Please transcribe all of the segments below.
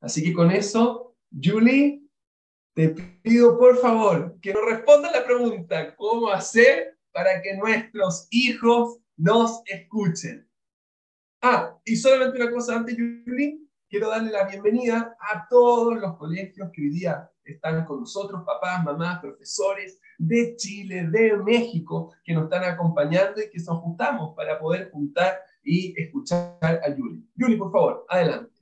Así que con eso, Julie, te pido por favor que nos responda la pregunta, ¿cómo hacer para que nuestros hijos nos escuchen? Ah, y solamente una cosa antes, Julie, quiero darle la bienvenida a todos los colegios que hoy día están con nosotros, papás, mamás, profesores de Chile, de México, que nos están acompañando y que nos juntamos para poder juntar y escuchar a Julie. Julie, por favor, adelante.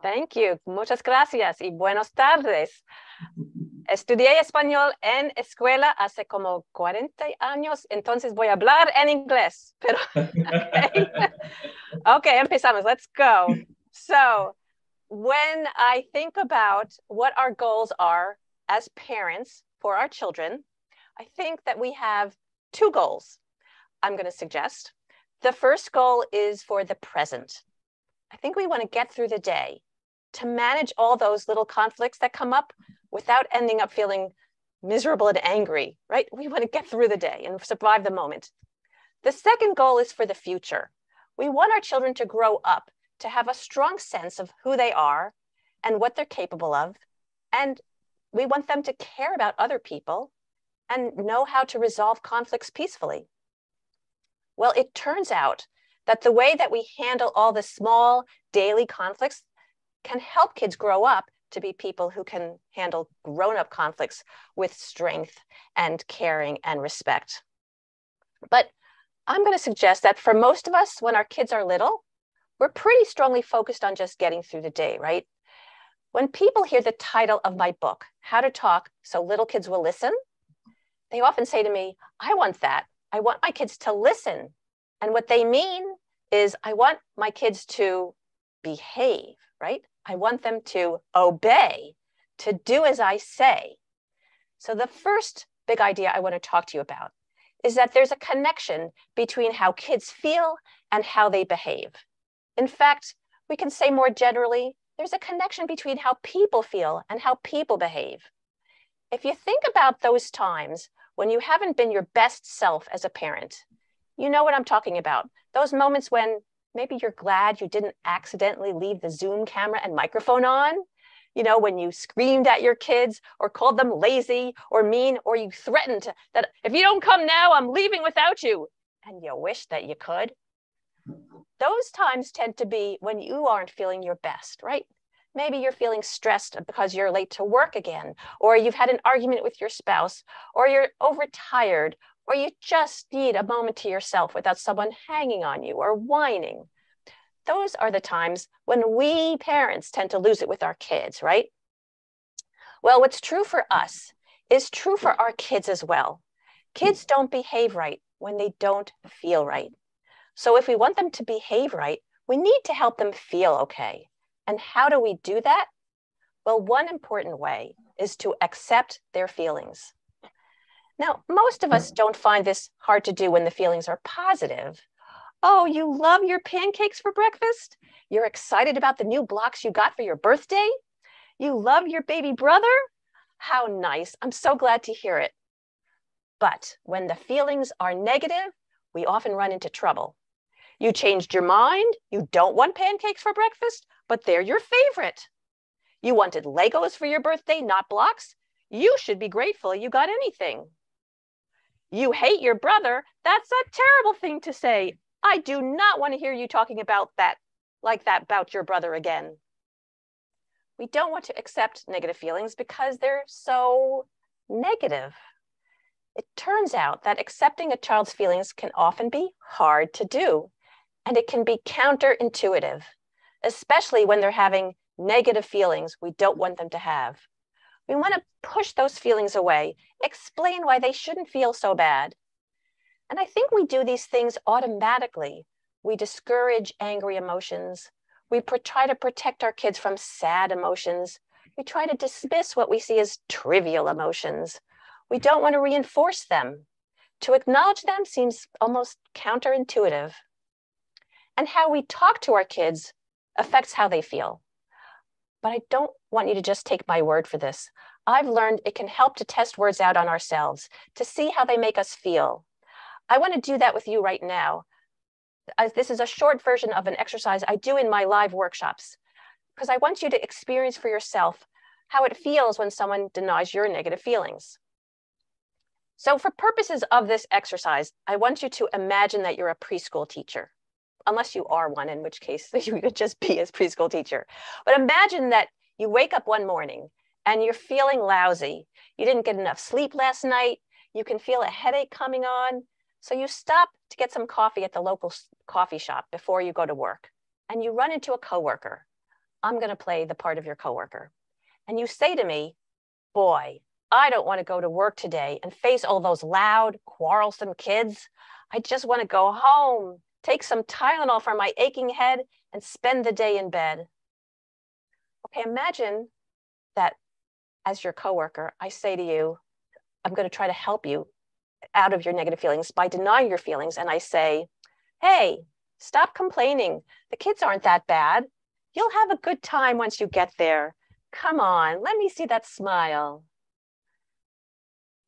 Thank you. Muchas gracias y buenas tardes. Estudié español en escuela hace como 40 años, entonces voy a hablar en inglés. Pero, okay. okay, empezamos. Let's go. So, when I think about what our goals are as parents for our children, I think that we have two goals I'm going to suggest. The first goal is for the present. I think we want to get through the day to manage all those little conflicts that come up without ending up feeling miserable and angry, right? We want to get through the day and survive the moment. The second goal is for the future. We want our children to grow up, to have a strong sense of who they are and what they're capable of. And we want them to care about other people and know how to resolve conflicts peacefully. Well, it turns out that the way that we handle all the small daily conflicts can help kids grow up to be people who can handle grown up conflicts with strength and caring and respect. But I'm going to suggest that for most of us, when our kids are little, we're pretty strongly focused on just getting through the day, right? When people hear the title of my book, How to Talk So Little Kids Will Listen, they often say to me, I want that. I want my kids to listen. And what they mean is, I want my kids to behave, right? I want them to obey, to do as I say. So, the first big idea I want to talk to you about is that there's a connection between how kids feel and how they behave. In fact, we can say more generally, there's a connection between how people feel and how people behave. If you think about those times when you haven't been your best self as a parent, you know what I'm talking about. Those moments when maybe you're glad you didn't accidentally leave the Zoom camera and microphone on. You know, when you screamed at your kids or called them lazy or mean, or you threatened that if you don't come now, I'm leaving without you. And you wish that you could. Those times tend to be when you aren't feeling your best, right? Maybe you're feeling stressed because you're late to work again, or you've had an argument with your spouse, or you're overtired, or you just need a moment to yourself without someone hanging on you or whining. Those are the times when we parents tend to lose it with our kids, right? Well, what's true for us is true for our kids as well. Kids don't behave right when they don't feel right. So if we want them to behave right, we need to help them feel okay. And how do we do that? Well, one important way is to accept their feelings. Now, most of us don't find this hard to do when the feelings are positive. Oh, you love your pancakes for breakfast? You're excited about the new blocks you got for your birthday? You love your baby brother? How nice. I'm so glad to hear it. But when the feelings are negative, we often run into trouble. You changed your mind. You don't want pancakes for breakfast, but they're your favorite. You wanted Legos for your birthday, not blocks. You should be grateful you got anything. You hate your brother. That's a terrible thing to say. I do not want to hear you talking about that, like that, about your brother again. We don't want to accept negative feelings because they're so negative. It turns out that accepting a child's feelings can often be hard to do, and it can be counterintuitive, especially when they're having negative feelings we don't want them to have. We want to push those feelings away, explain why they shouldn't feel so bad. And I think we do these things automatically. We discourage angry emotions. We try to protect our kids from sad emotions. We try to dismiss what we see as trivial emotions. We don't want to reinforce them. To acknowledge them seems almost counterintuitive. And how we talk to our kids affects how they feel. But I don't want you to just take my word for this. I've learned it can help to test words out on ourselves to see how they make us feel. I want to do that with you right now. uh, this is a short version of an exercise I do in my live workshops because I want you to experience for yourself how it feels when someone denies your negative feelings. So for purposes of this exercise, I want you to imagine that you're a preschool teacher, unless you are one, in which case you could just be a preschool teacher. But imagine that you wake up one morning and you're feeling lousy. You didn't get enough sleep last night. You can feel a headache coming on. So you stop to get some coffee at the local coffee shop before you go to work. And you run into a coworker. I'm going to play the part of your coworker. And you say to me, boy, I don't want to go to work today and face all those loud, quarrelsome kids. I just want to go home, take some Tylenol for my aching head, and spend the day in bed. Okay, imagine that as your coworker, I say to you, I'm going to try to help you out of your negative feelings by denying your feelings. And I say, hey, stop complaining. The kids aren't that bad. You'll have a good time once you get there. Come on, let me see that smile.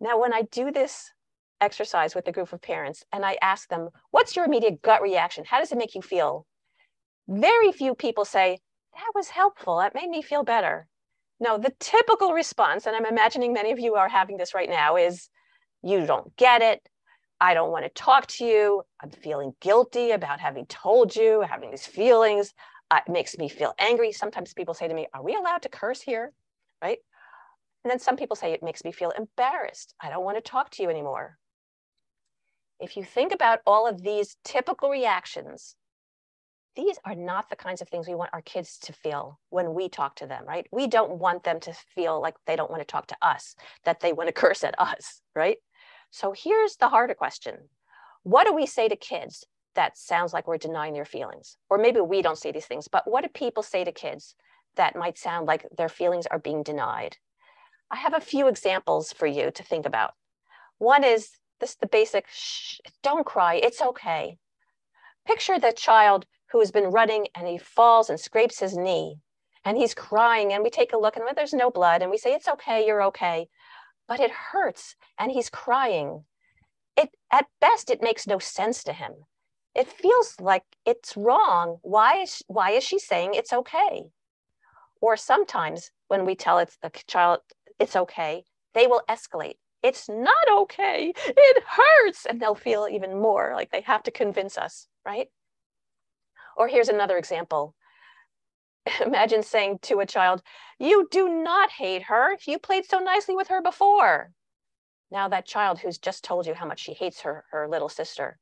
Now, when I do this exercise with a group of parents and I ask them, what's your immediate gut reaction? How does it make you feel? Very few people say, that was helpful. That made me feel better. No, the typical response, and I'm imagining many of you are having this right now, is you don't get it. I don't want to talk to you. I'm feeling guilty about having told you, having these feelings. Uh, it makes me feel angry. Sometimes people say to me, Are we allowed to curse here? Right? And then some people say it makes me feel embarrassed. I don't want to talk to you anymore. If you think about all of these typical reactions, these are not the kinds of things we want our kids to feel when we talk to them, right? We don't want them to feel like they don't want to talk to us, that they want to curse at us, right? So here's the harder question What do we say to kids that sounds like we're denying their feelings? Or maybe we don't say these things, but what do people say to kids that might sound like their feelings are being denied? I have a few examples for you to think about. One is this the basic shh, don't cry, it's okay. Picture the child who has been running and he falls and scrapes his knee and he's crying and we take a look and there's no blood and we say it's okay, you're okay. But it hurts and he's crying. It at best it makes no sense to him. It feels like it's wrong. Why is why is she saying it's okay? Or sometimes when we tell it's the child it's okay, they will escalate. It's not okay. It hurts. And they'll feel even more like they have to convince us, right? Or here's another example. Imagine saying to a child, You do not hate her. You played so nicely with her before. Now, that child who's just told you how much she hates her, her little sister,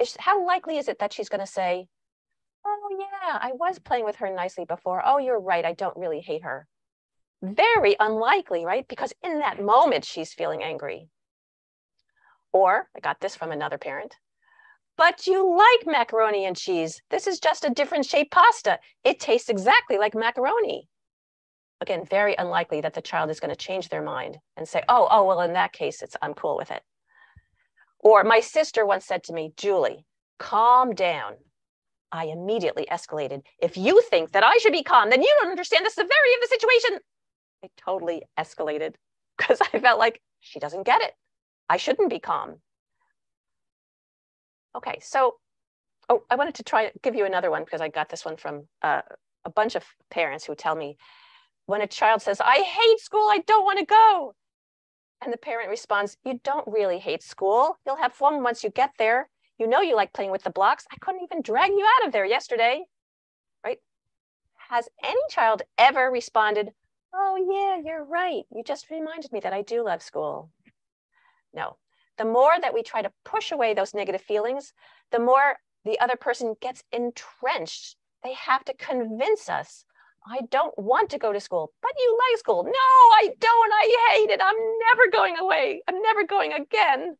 is, how likely is it that she's going to say, Oh, yeah, I was playing with her nicely before. Oh, you're right. I don't really hate her. Very unlikely, right? Because in that moment, she's feeling angry. Or I got this from another parent. But you like macaroni and cheese. This is just a different shaped pasta. It tastes exactly like macaroni. Again, very unlikely that the child is going to change their mind and say, oh, oh, well, in that case, it's I'm cool with it. Or my sister once said to me, Julie, calm down. I immediately escalated. If you think that I should be calm, then you don't understand the severity of the situation. I totally escalated because I felt like she doesn't get it. I shouldn't be calm. Okay, so oh, I wanted to try give you another one because I got this one from uh, a bunch of parents who tell me when a child says, I hate school, I don't want to go. And the parent responds, You don't really hate school. You'll have fun once you get there. You know you like playing with the blocks. I couldn't even drag you out of there yesterday. Right? Has any child ever responded, Oh, yeah, you're right. You just reminded me that I do love school. No. The more that we try to push away those negative feelings, the more the other person gets entrenched. They have to convince us, I don't want to go to school, but you like school. No, I don't. I hate it. I'm never going away. I'm never going again.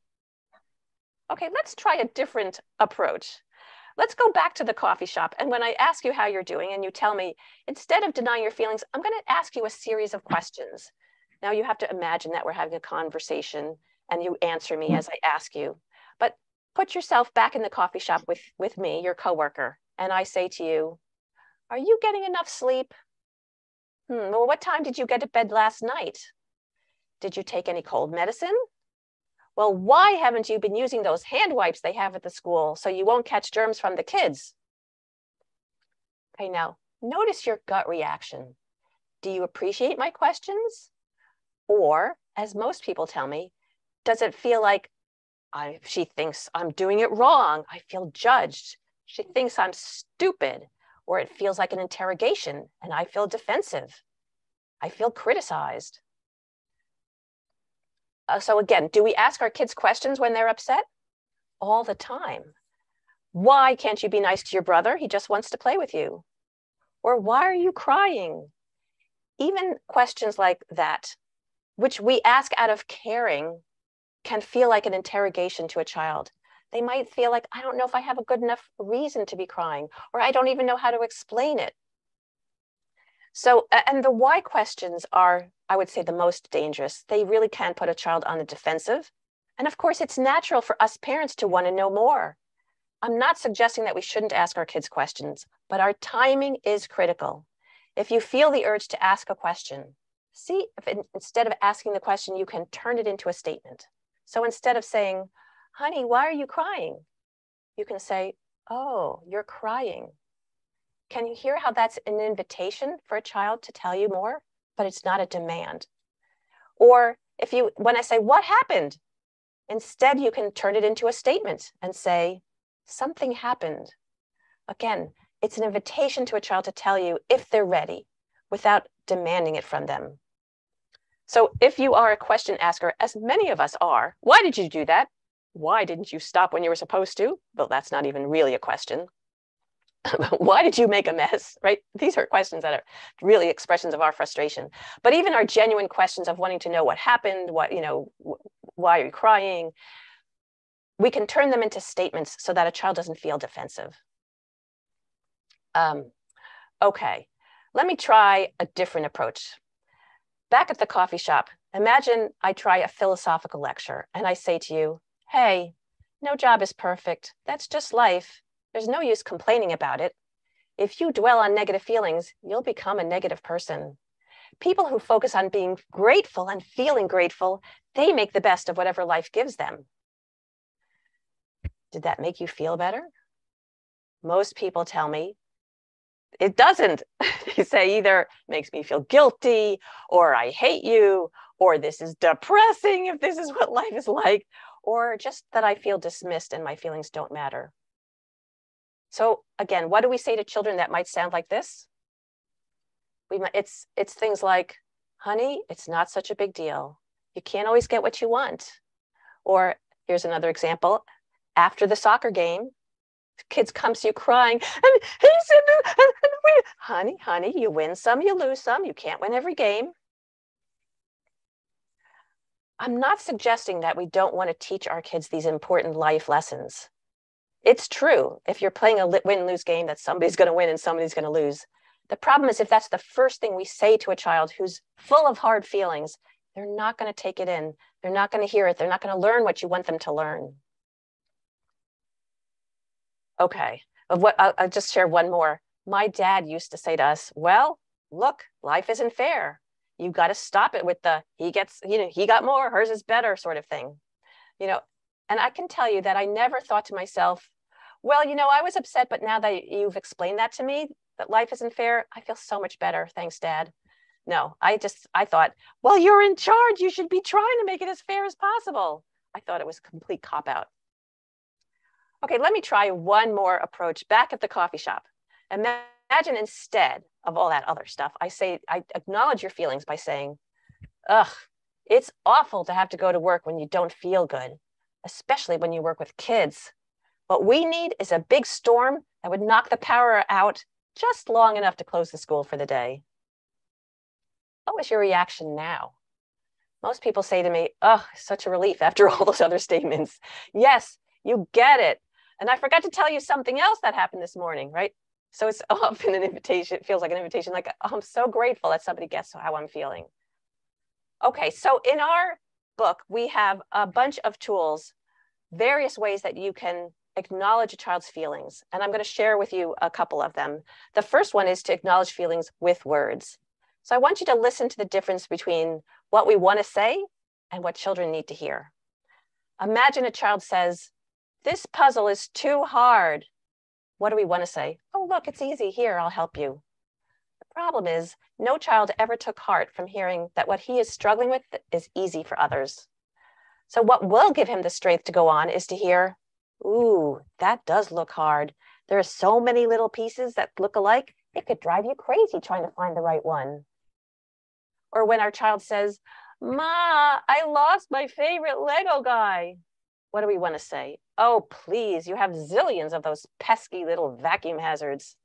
Okay, let's try a different approach. Let's go back to the coffee shop. And when I ask you how you're doing and you tell me, instead of denying your feelings, I'm going to ask you a series of questions. Now you have to imagine that we're having a conversation and you answer me as I ask you. But put yourself back in the coffee shop with, with me, your coworker, and I say to you, Are you getting enough sleep? Hmm, well, what time did you get to bed last night? Did you take any cold medicine? well, why haven't you been using those hand wipes they have at the school so you won't catch germs from the kids? Okay, now notice your gut reaction. Do you appreciate my questions? Or, as most people tell me, does it feel like I, she thinks I'm doing it wrong? I feel judged. She thinks I'm stupid. Or it feels like an interrogation and I feel defensive. I feel criticized. Uh, so, again, do we ask our kids questions when they're upset? All the time. Why can't you be nice to your brother? He just wants to play with you. Or why are you crying? Even questions like that, which we ask out of caring, can feel like an interrogation to a child. They might feel like, I don't know if I have a good enough reason to be crying, or I don't even know how to explain it. So, and the why questions are, I would say, the most dangerous. They really can put a child on the defensive. And of course, it's natural for us parents to want to know more. I'm not suggesting that we shouldn't ask our kids questions, but our timing is critical. If you feel the urge to ask a question, see if instead of asking the question, you can turn it into a statement. So instead of saying, honey, why are you crying? You can say, oh, you're crying. Can you hear how that's an invitation for a child to tell you more, but it's not a demand? Or if you, when I say, what happened? Instead, you can turn it into a statement and say, something happened. Again, it's an invitation to a child to tell you if they're ready without demanding it from them. So if you are a question asker, as many of us are, why did you do that? Why didn't you stop when you were supposed to? Well, that's not even really a question. why did you make a mess right these are questions that are really expressions of our frustration but even our genuine questions of wanting to know what happened what you know why are you crying we can turn them into statements so that a child doesn't feel defensive um, okay let me try a different approach back at the coffee shop imagine i try a philosophical lecture and i say to you hey no job is perfect that's just life there's no use complaining about it. If you dwell on negative feelings, you'll become a negative person. People who focus on being grateful and feeling grateful, they make the best of whatever life gives them. Did that make you feel better? Most people tell me it doesn't. they say either makes me feel guilty or I hate you or this is depressing if this is what life is like or just that I feel dismissed and my feelings don't matter. So again, what do we say to children that might sound like this? We might, it's it's things like, honey, it's not such a big deal. You can't always get what you want. Or here's another example. After the soccer game, kids come to you crying, and in the, and, and we, honey, honey, you win some, you lose some. You can't win every game. I'm not suggesting that we don't want to teach our kids these important life lessons it's true if you're playing a win lose game that somebody's going to win and somebody's going to lose. The problem is if that's the first thing we say to a child who's full of hard feelings, they're not going to take it in. They're not going to hear it. They're not going to learn what you want them to learn. Okay, of what I'll, I'll just share one more. My dad used to say to us, "Well, look, life isn't fair. You've got to stop it with the he gets, you know, he got more, hers is better sort of thing." You know, and I can tell you that I never thought to myself, well, you know, I was upset, but now that you've explained that to me, that life isn't fair, I feel so much better. Thanks, Dad. No, I just, I thought, well, you're in charge. You should be trying to make it as fair as possible. I thought it was a complete cop out. Okay, let me try one more approach back at the coffee shop. Imagine instead of all that other stuff, I say, I acknowledge your feelings by saying, ugh, it's awful to have to go to work when you don't feel good especially when you work with kids. What we need is a big storm that would knock the power out just long enough to close the school for the day. What was your reaction now? Most people say to me, Oh, such a relief after all those other statements. Yes, you get it. And I forgot to tell you something else that happened this morning, right? So it's often an invitation, it feels like an invitation, like, oh, I'm so grateful that somebody gets how I'm feeling. Okay, so in our book, we have a bunch of tools, various ways that you can acknowledge a child's feelings. And I'm going to share with you a couple of them. The first one is to acknowledge feelings with words. So I want you to listen to the difference between what we want to say and what children need to hear. Imagine a child says, This puzzle is too hard. What do we want to say? Oh, look, it's easy. Here, I'll help you. The problem is, no child ever took heart from hearing that what he is struggling with is easy for others. So, what will give him the strength to go on is to hear, Ooh, that does look hard. There are so many little pieces that look alike, it could drive you crazy trying to find the right one. Or when our child says, Ma, I lost my favorite Lego guy. What do we want to say? Oh, please, you have zillions of those pesky little vacuum hazards.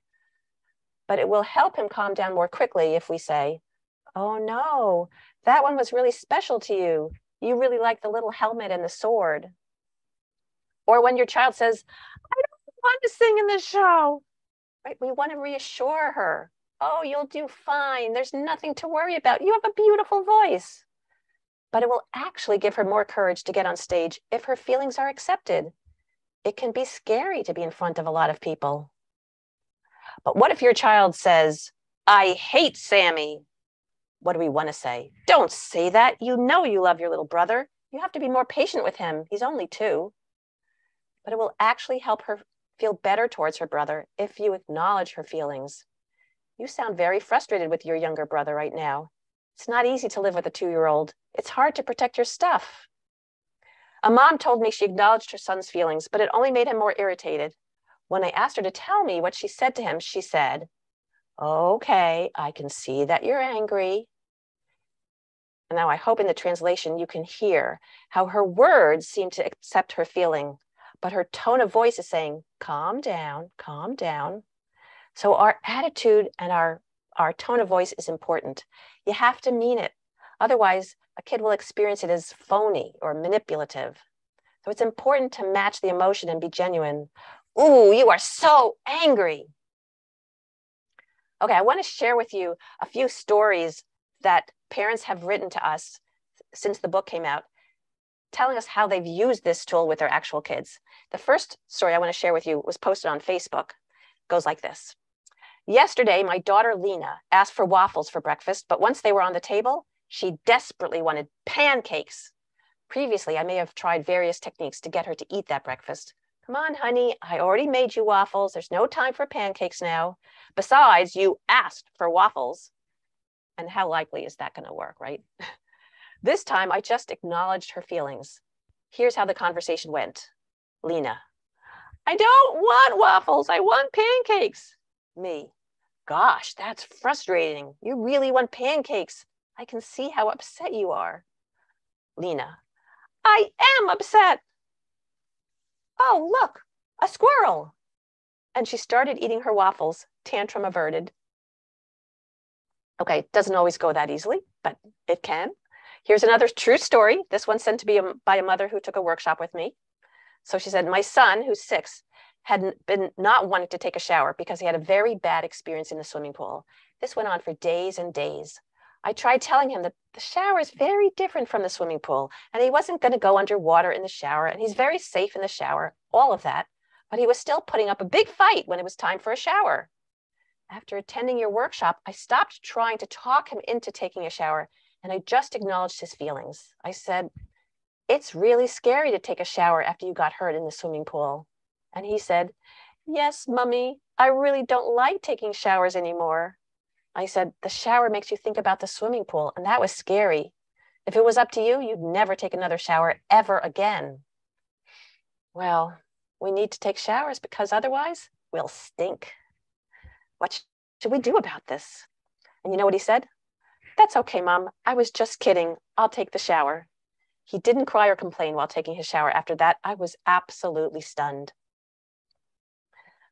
But it will help him calm down more quickly if we say, Oh no, that one was really special to you. You really like the little helmet and the sword. Or when your child says, I don't want to sing in the show, right? We want to reassure her. Oh, you'll do fine. There's nothing to worry about. You have a beautiful voice but it will actually give her more courage to get on stage if her feelings are accepted. It can be scary to be in front of a lot of people. But what if your child says, I hate Sammy? What do we want to say? Don't say that. You know you love your little brother. You have to be more patient with him. He's only two. But it will actually help her feel better towards her brother if you acknowledge her feelings. You sound very frustrated with your younger brother right now. It's not easy to live with a two year old. It's hard to protect your stuff. A mom told me she acknowledged her son's feelings, but it only made him more irritated. When I asked her to tell me what she said to him, she said, Okay, I can see that you're angry. And now I hope in the translation you can hear how her words seem to accept her feeling, but her tone of voice is saying, Calm down, calm down. So our attitude and our our tone of voice is important. You have to mean it. Otherwise, a kid will experience it as phony or manipulative. So it's important to match the emotion and be genuine. Ooh, you are so angry. Okay, I want to share with you a few stories that parents have written to us since the book came out, telling us how they've used this tool with their actual kids. The first story I want to share with you was posted on Facebook. It goes like this Yesterday, my daughter Lena asked for waffles for breakfast, but once they were on the table, she desperately wanted pancakes. Previously, I may have tried various techniques to get her to eat that breakfast. Come on, honey, I already made you waffles. There's no time for pancakes now. Besides, you asked for waffles. And how likely is that going to work, right? this time, I just acknowledged her feelings. Here's how the conversation went Lena, I don't want waffles. I want pancakes. Me, Gosh, that's frustrating. You really want pancakes. I can see how upset you are. Lena, I am upset. Oh, look, a squirrel. And she started eating her waffles, tantrum averted. Okay, doesn't always go that easily, but it can. Here's another true story. This one sent to me by a mother who took a workshop with me. So she said, My son, who's six, had been not wanting to take a shower because he had a very bad experience in the swimming pool. This went on for days and days. I tried telling him that the shower is very different from the swimming pool and he wasn't going to go underwater in the shower and he's very safe in the shower, all of that. But he was still putting up a big fight when it was time for a shower. After attending your workshop, I stopped trying to talk him into taking a shower and I just acknowledged his feelings. I said, It's really scary to take a shower after you got hurt in the swimming pool. And he said, Yes, mummy, I really don't like taking showers anymore. I said, The shower makes you think about the swimming pool, and that was scary. If it was up to you, you'd never take another shower ever again. Well, we need to take showers because otherwise we'll stink. What should we do about this? And you know what he said? That's okay, Mom. I was just kidding. I'll take the shower. He didn't cry or complain while taking his shower after that. I was absolutely stunned.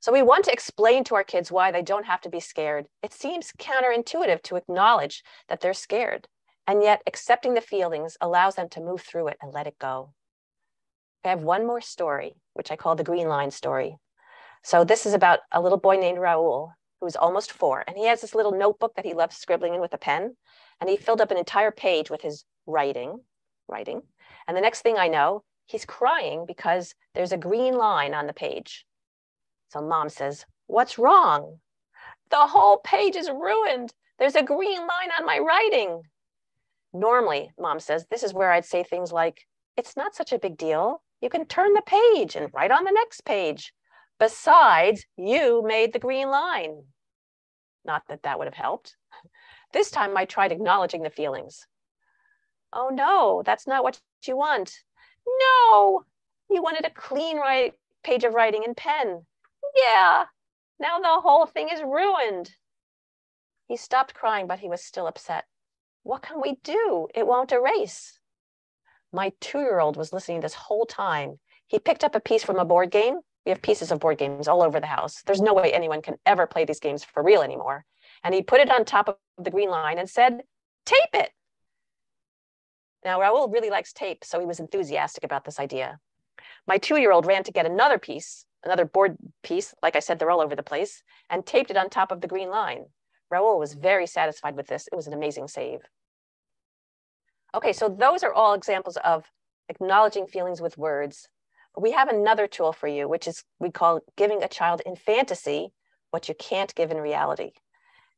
So we want to explain to our kids why they don't have to be scared. It seems counterintuitive to acknowledge that they're scared, and yet accepting the feelings allows them to move through it and let it go. I have one more story, which I call the green line story. So this is about a little boy named Raul, who's almost four, and he has this little notebook that he loves scribbling in with a pen, and he filled up an entire page with his writing, writing. And the next thing I know, he's crying because there's a green line on the page. So mom says, What's wrong? The whole page is ruined. There's a green line on my writing. Normally, mom says, this is where I'd say things like, It's not such a big deal. You can turn the page and write on the next page. Besides, you made the green line. Not that that would have helped. This time I tried acknowledging the feelings. Oh no, that's not what you want. No, you wanted a clean right page of writing in pen. Yeah, now the whole thing is ruined. He stopped crying, but he was still upset. What can we do? It won't erase. My two year old was listening this whole time. He picked up a piece from a board game. We have pieces of board games all over the house. There's no way anyone can ever play these games for real anymore. And he put it on top of the green line and said, Tape it. Now, Raul really likes tape, so he was enthusiastic about this idea. My two year old ran to get another piece, another board piece. Like I said, they're all over the place, and taped it on top of the green line. Raul was very satisfied with this. It was an amazing save. Okay, so those are all examples of acknowledging feelings with words. We have another tool for you, which is we call giving a child in fantasy what you can't give in reality.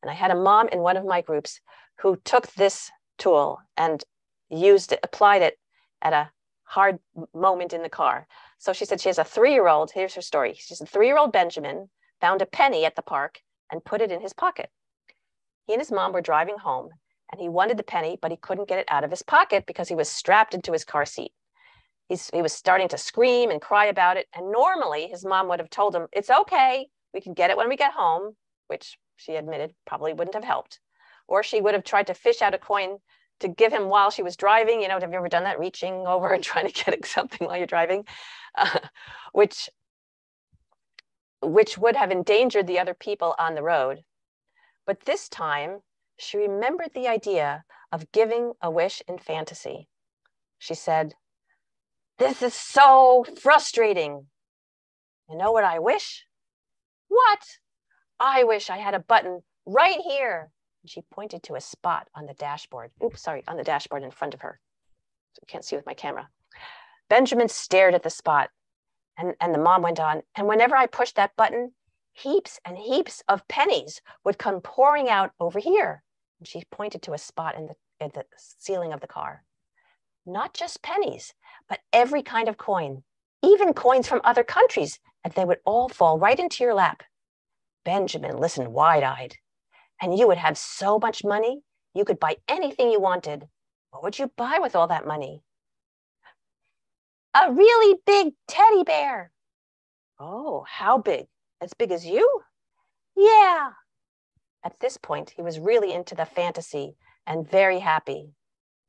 And I had a mom in one of my groups who took this tool and used it, applied it at a hard moment in the car. So she said she has a three year old. Here's her story. She's a three year old Benjamin found a penny at the park and put it in his pocket. He and his mom were driving home and he wanted the penny, but he couldn't get it out of his pocket because he was strapped into his car seat. He's, he was starting to scream and cry about it. And normally his mom would have told him, It's okay. We can get it when we get home, which she admitted probably wouldn't have helped. Or she would have tried to fish out a coin to give him while she was driving. You know, have you ever done that? Reaching over and trying to get something while you're driving, uh, which which would have endangered the other people on the road. But this time, she remembered the idea of giving a wish in fantasy. She said, This is so frustrating. You know what I wish? What? I wish I had a button right here and she pointed to a spot on the dashboard. Oops, sorry, on the dashboard in front of her. So can't see with my camera. Benjamin stared at the spot and, and the mom went on. And whenever I pushed that button, heaps and heaps of pennies would come pouring out over here. And she pointed to a spot in the, in the ceiling of the car. Not just pennies, but every kind of coin, even coins from other countries, and they would all fall right into your lap. Benjamin listened wide eyed and you would have so much money, you could buy anything you wanted. What would you buy with all that money? A really big teddy bear. Oh, how big? As big as you? Yeah. At this point, he was really into the fantasy and very happy.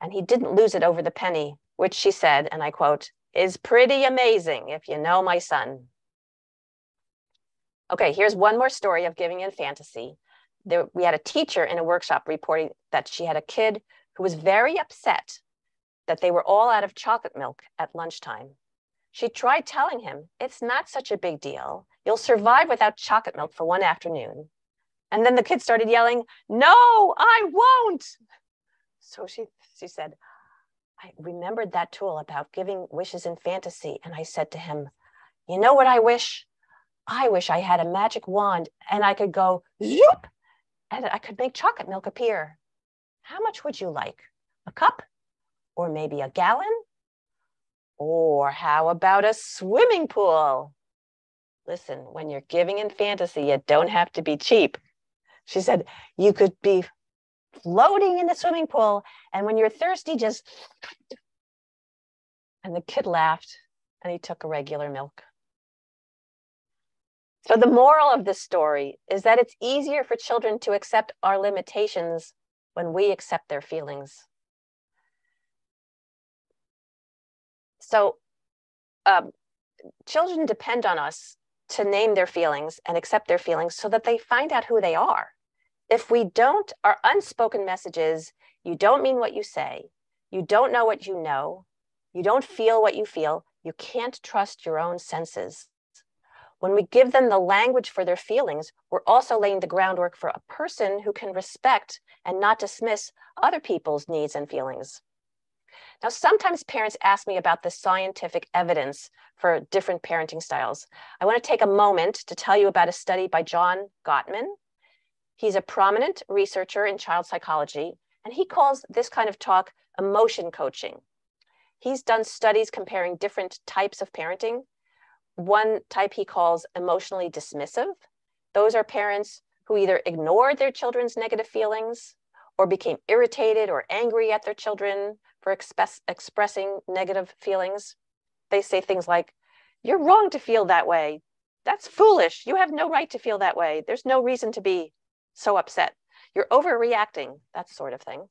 And he didn't lose it over the penny, which she said, and I quote, is pretty amazing if you know my son. Okay, here's one more story of giving in fantasy there, we had a teacher in a workshop reporting that she had a kid who was very upset that they were all out of chocolate milk at lunchtime. She tried telling him, it's not such a big deal. You'll survive without chocolate milk for one afternoon. And then the kid started yelling, no, I won't. So she, she said, I remembered that tool about giving wishes in fantasy. And I said to him, you know what I wish? I wish I had a magic wand and I could go zoop and I could make chocolate milk appear. How much would you like? A cup? Or maybe a gallon? Or how about a swimming pool? Listen, when you're giving in fantasy, you don't have to be cheap. She said, you could be floating in the swimming pool, and when you're thirsty, just. And the kid laughed and he took a regular milk. So, the moral of this story is that it's easier for children to accept our limitations when we accept their feelings. So, um, children depend on us to name their feelings and accept their feelings so that they find out who they are. If we don't, our unspoken messages you don't mean what you say, you don't know what you know, you don't feel what you feel, you can't trust your own senses. When we give them the language for their feelings, we're also laying the groundwork for a person who can respect and not dismiss other people's needs and feelings. Now, sometimes parents ask me about the scientific evidence for different parenting styles. I want to take a moment to tell you about a study by John Gottman. He's a prominent researcher in child psychology, and he calls this kind of talk emotion coaching. He's done studies comparing different types of parenting. One type he calls emotionally dismissive. Those are parents who either ignored their children's negative feelings or became irritated or angry at their children for express, expressing negative feelings. They say things like, You're wrong to feel that way. That's foolish. You have no right to feel that way. There's no reason to be so upset. You're overreacting, that sort of thing.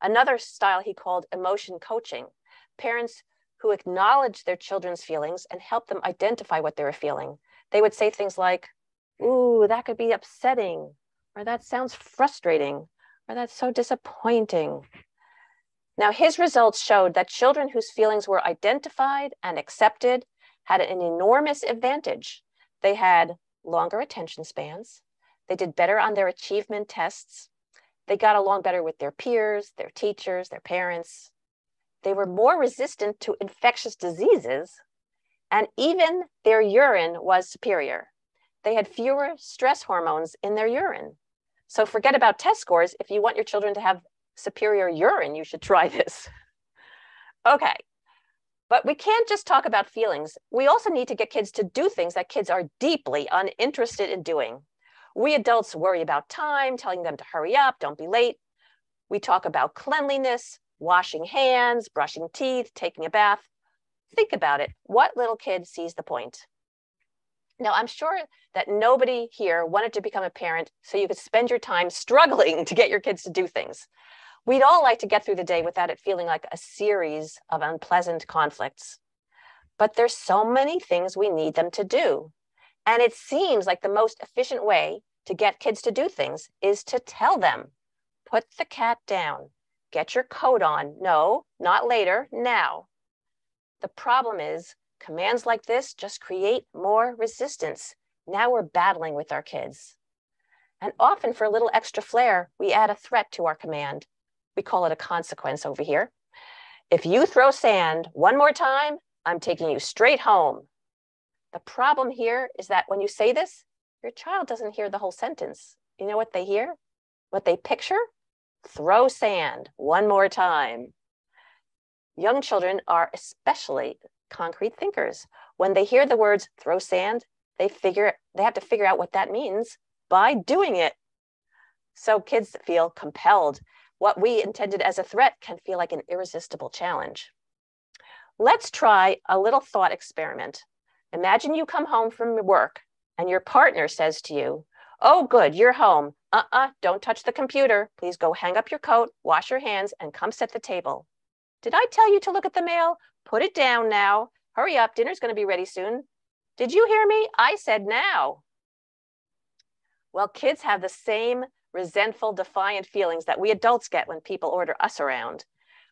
Another style he called emotion coaching. Parents who acknowledge their children's feelings and help them identify what they were feeling. They would say things like, Ooh, that could be upsetting, or that sounds frustrating, or that's so disappointing. Now, his results showed that children whose feelings were identified and accepted had an enormous advantage. They had longer attention spans, they did better on their achievement tests, they got along better with their peers, their teachers, their parents. They were more resistant to infectious diseases, and even their urine was superior. They had fewer stress hormones in their urine. So forget about test scores. If you want your children to have superior urine, you should try this. Okay, but we can't just talk about feelings. We also need to get kids to do things that kids are deeply uninterested in doing. We adults worry about time, telling them to hurry up, don't be late. We talk about cleanliness, washing hands, brushing teeth, taking a bath. Think about it. What little kid sees the point? Now, I'm sure that nobody here wanted to become a parent so you could spend your time struggling to get your kids to do things. We'd all like to get through the day without it feeling like a series of unpleasant conflicts. But there's so many things we need them to do. And it seems like the most efficient way to get kids to do things is to tell them, put the cat down, get your coat on. No, not later, now. The problem is Commands like this just create more resistance. Now we're battling with our kids. And often, for a little extra flair, we add a threat to our command. We call it a consequence over here. If you throw sand one more time, I'm taking you straight home. The problem here is that when you say this, your child doesn't hear the whole sentence. You know what they hear? What they picture? Throw sand one more time. Young children are especially concrete thinkers. When they hear the words throw sand, they figure they have to figure out what that means by doing it. So kids feel compelled. What we intended as a threat can feel like an irresistible challenge. Let's try a little thought experiment. Imagine you come home from work and your partner says to you, Oh, good, you're home. Uh uh-uh, uh, don't touch the computer. Please go hang up your coat, wash your hands, and come set the table. Did I tell you to look at the mail? Put it down now. Hurry up. Dinner's going to be ready soon. Did you hear me? I said now. Well, kids have the same resentful, defiant feelings that we adults get when people order us around.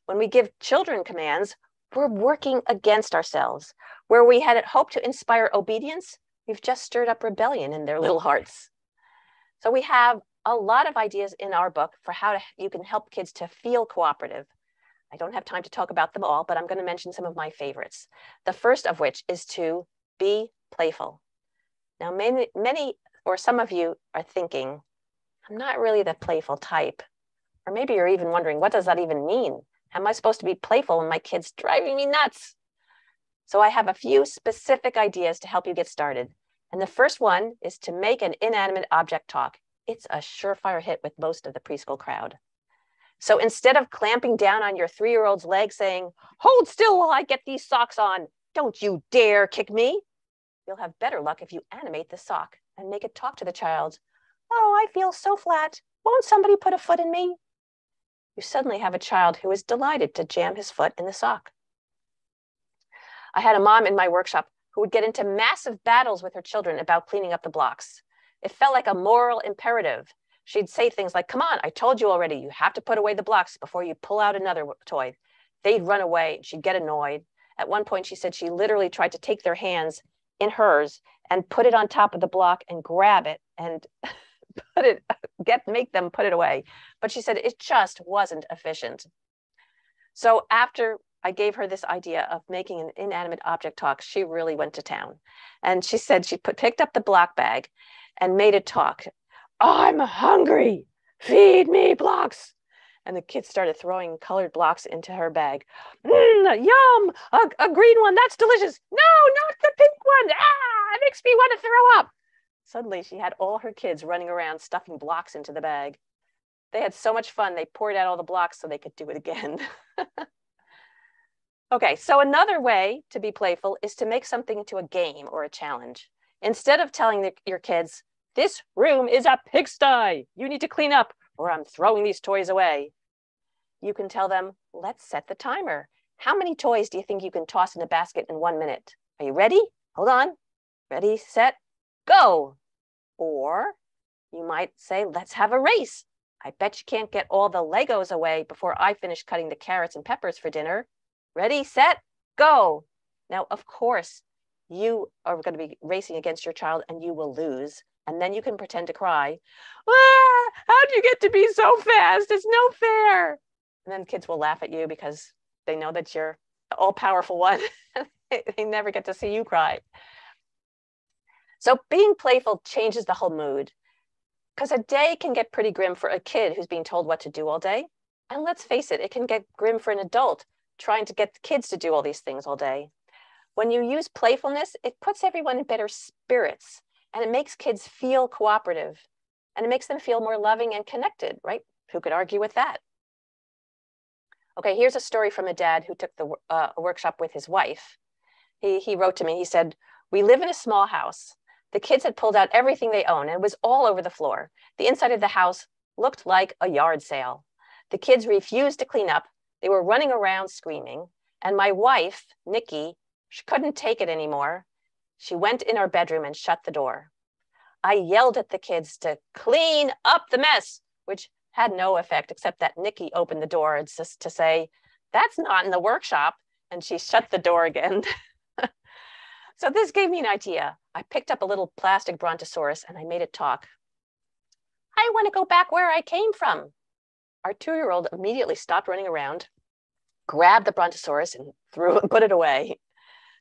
When we give children commands, we're working against ourselves. Where we had hoped to inspire obedience, we've just stirred up rebellion in their little hearts. So we have a lot of ideas in our book for how to, you can help kids to feel cooperative, I don't have time to talk about them all, but I'm going to mention some of my favorites. The first of which is to be playful. Now, many, many or some of you are thinking, I'm not really the playful type. Or maybe you're even wondering, what does that even mean? How am I supposed to be playful when my kid's driving me nuts? So I have a few specific ideas to help you get started. And the first one is to make an inanimate object talk. It's a surefire hit with most of the preschool crowd. So instead of clamping down on your three year old's leg saying, Hold still while I get these socks on, don't you dare kick me, you'll have better luck if you animate the sock and make it talk to the child. Oh, I feel so flat. Won't somebody put a foot in me? You suddenly have a child who is delighted to jam his foot in the sock. I had a mom in my workshop who would get into massive battles with her children about cleaning up the blocks. It felt like a moral imperative she'd say things like, Come on, I told you already, you have to put away the blocks before you pull out another toy. They'd run away. She'd get annoyed. At one point, she said she literally tried to take their hands in hers and put it on top of the block and grab it and put it, get, make them put it away. But she said it just wasn't efficient. So after I gave her this idea of making an inanimate object talk, she really went to town. And she said she put, picked up the block bag and made it talk. I'm hungry. Feed me blocks. And the kids started throwing colored blocks into her bag. Mm, yum! A, a green one, that's delicious. No, not the pink one. Ah, it makes me want to throw up. Suddenly, she had all her kids running around stuffing blocks into the bag. They had so much fun, they poured out all the blocks so they could do it again. okay, so another way to be playful is to make something into a game or a challenge. Instead of telling the, your kids, this room is a pigsty, you need to clean up, or I'm throwing these toys away. You can tell them, let's set the timer. How many toys do you think you can toss in a basket in one minute? Are you ready? Hold on. Ready, set, go. Or you might say, let's have a race. I bet you can't get all the Legos away before I finish cutting the carrots and peppers for dinner. Ready, set, go. Now, of course, you are going to be racing against your child and you will lose. And then you can pretend to cry. Ah, how'd you get to be so fast? It's no fair. And then kids will laugh at you because they know that you're the all powerful one. they never get to see you cry. So being playful changes the whole mood because a day can get pretty grim for a kid who's being told what to do all day. And let's face it, it can get grim for an adult trying to get kids to do all these things all day. When you use playfulness, it puts everyone in better spirits and it makes kids feel cooperative and it makes them feel more loving and connected, right? Who could argue with that? Okay, here's a story from a dad who took the uh, workshop with his wife. He, he wrote to me, he said, We live in a small house. The kids had pulled out everything they own and it was all over the floor. The inside of the house looked like a yard sale. The kids refused to clean up. They were running around screaming. And my wife, Nikki, she couldn't take it anymore. She went in her bedroom and shut the door. I yelled at the kids to clean up the mess, which had no effect except that Nikki opened the door just to say, That's not in the workshop. And she shut the door again. so this gave me an idea. I picked up a little plastic brontosaurus and I made it talk. I want to go back where I came from. Our two year old immediately stopped running around, grabbed the brontosaurus, and threw it, put it away.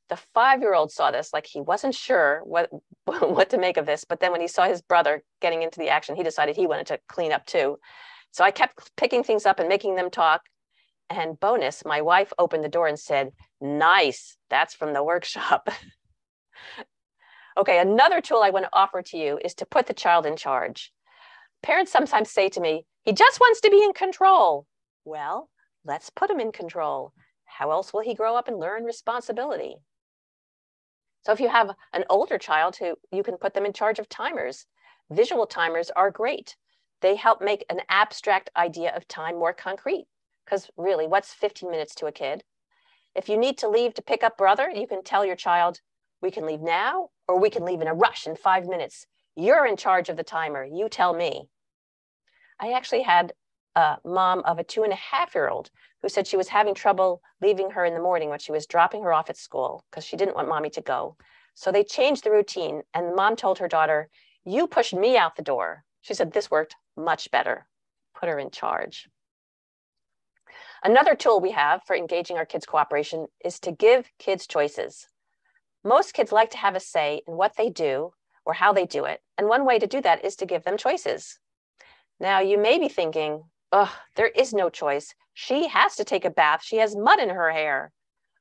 The five year old saw this like he wasn't sure what, what to make of this. But then when he saw his brother getting into the action, he decided he wanted to clean up too. So I kept picking things up and making them talk. And bonus, my wife opened the door and said, Nice, that's from the workshop. Okay, another tool I want to offer to you is to put the child in charge. Parents sometimes say to me, he just wants to be in control. Well, let's put him in control. How else will he grow up and learn responsibility? So if you have an older child who you can put them in charge of timers, visual timers are great. They help make an abstract idea of time more concrete. Because really, what's 15 minutes to a kid? If you need to leave to pick up brother, you can tell your child, we can leave now or we can leave in a rush in five minutes. You're in charge of the timer. You tell me. I actually had a mom of a two and a half year old who said she was having trouble leaving her in the morning when she was dropping her off at school because she didn't want mommy to go. So they changed the routine, and mom told her daughter, You pushed me out the door. She said, This worked much better. Put her in charge. Another tool we have for engaging our kids' cooperation is to give kids choices. Most kids like to have a say in what they do or how they do it. And one way to do that is to give them choices. Now, you may be thinking, oh, there is no choice. She has to take a bath. She has mud in her hair.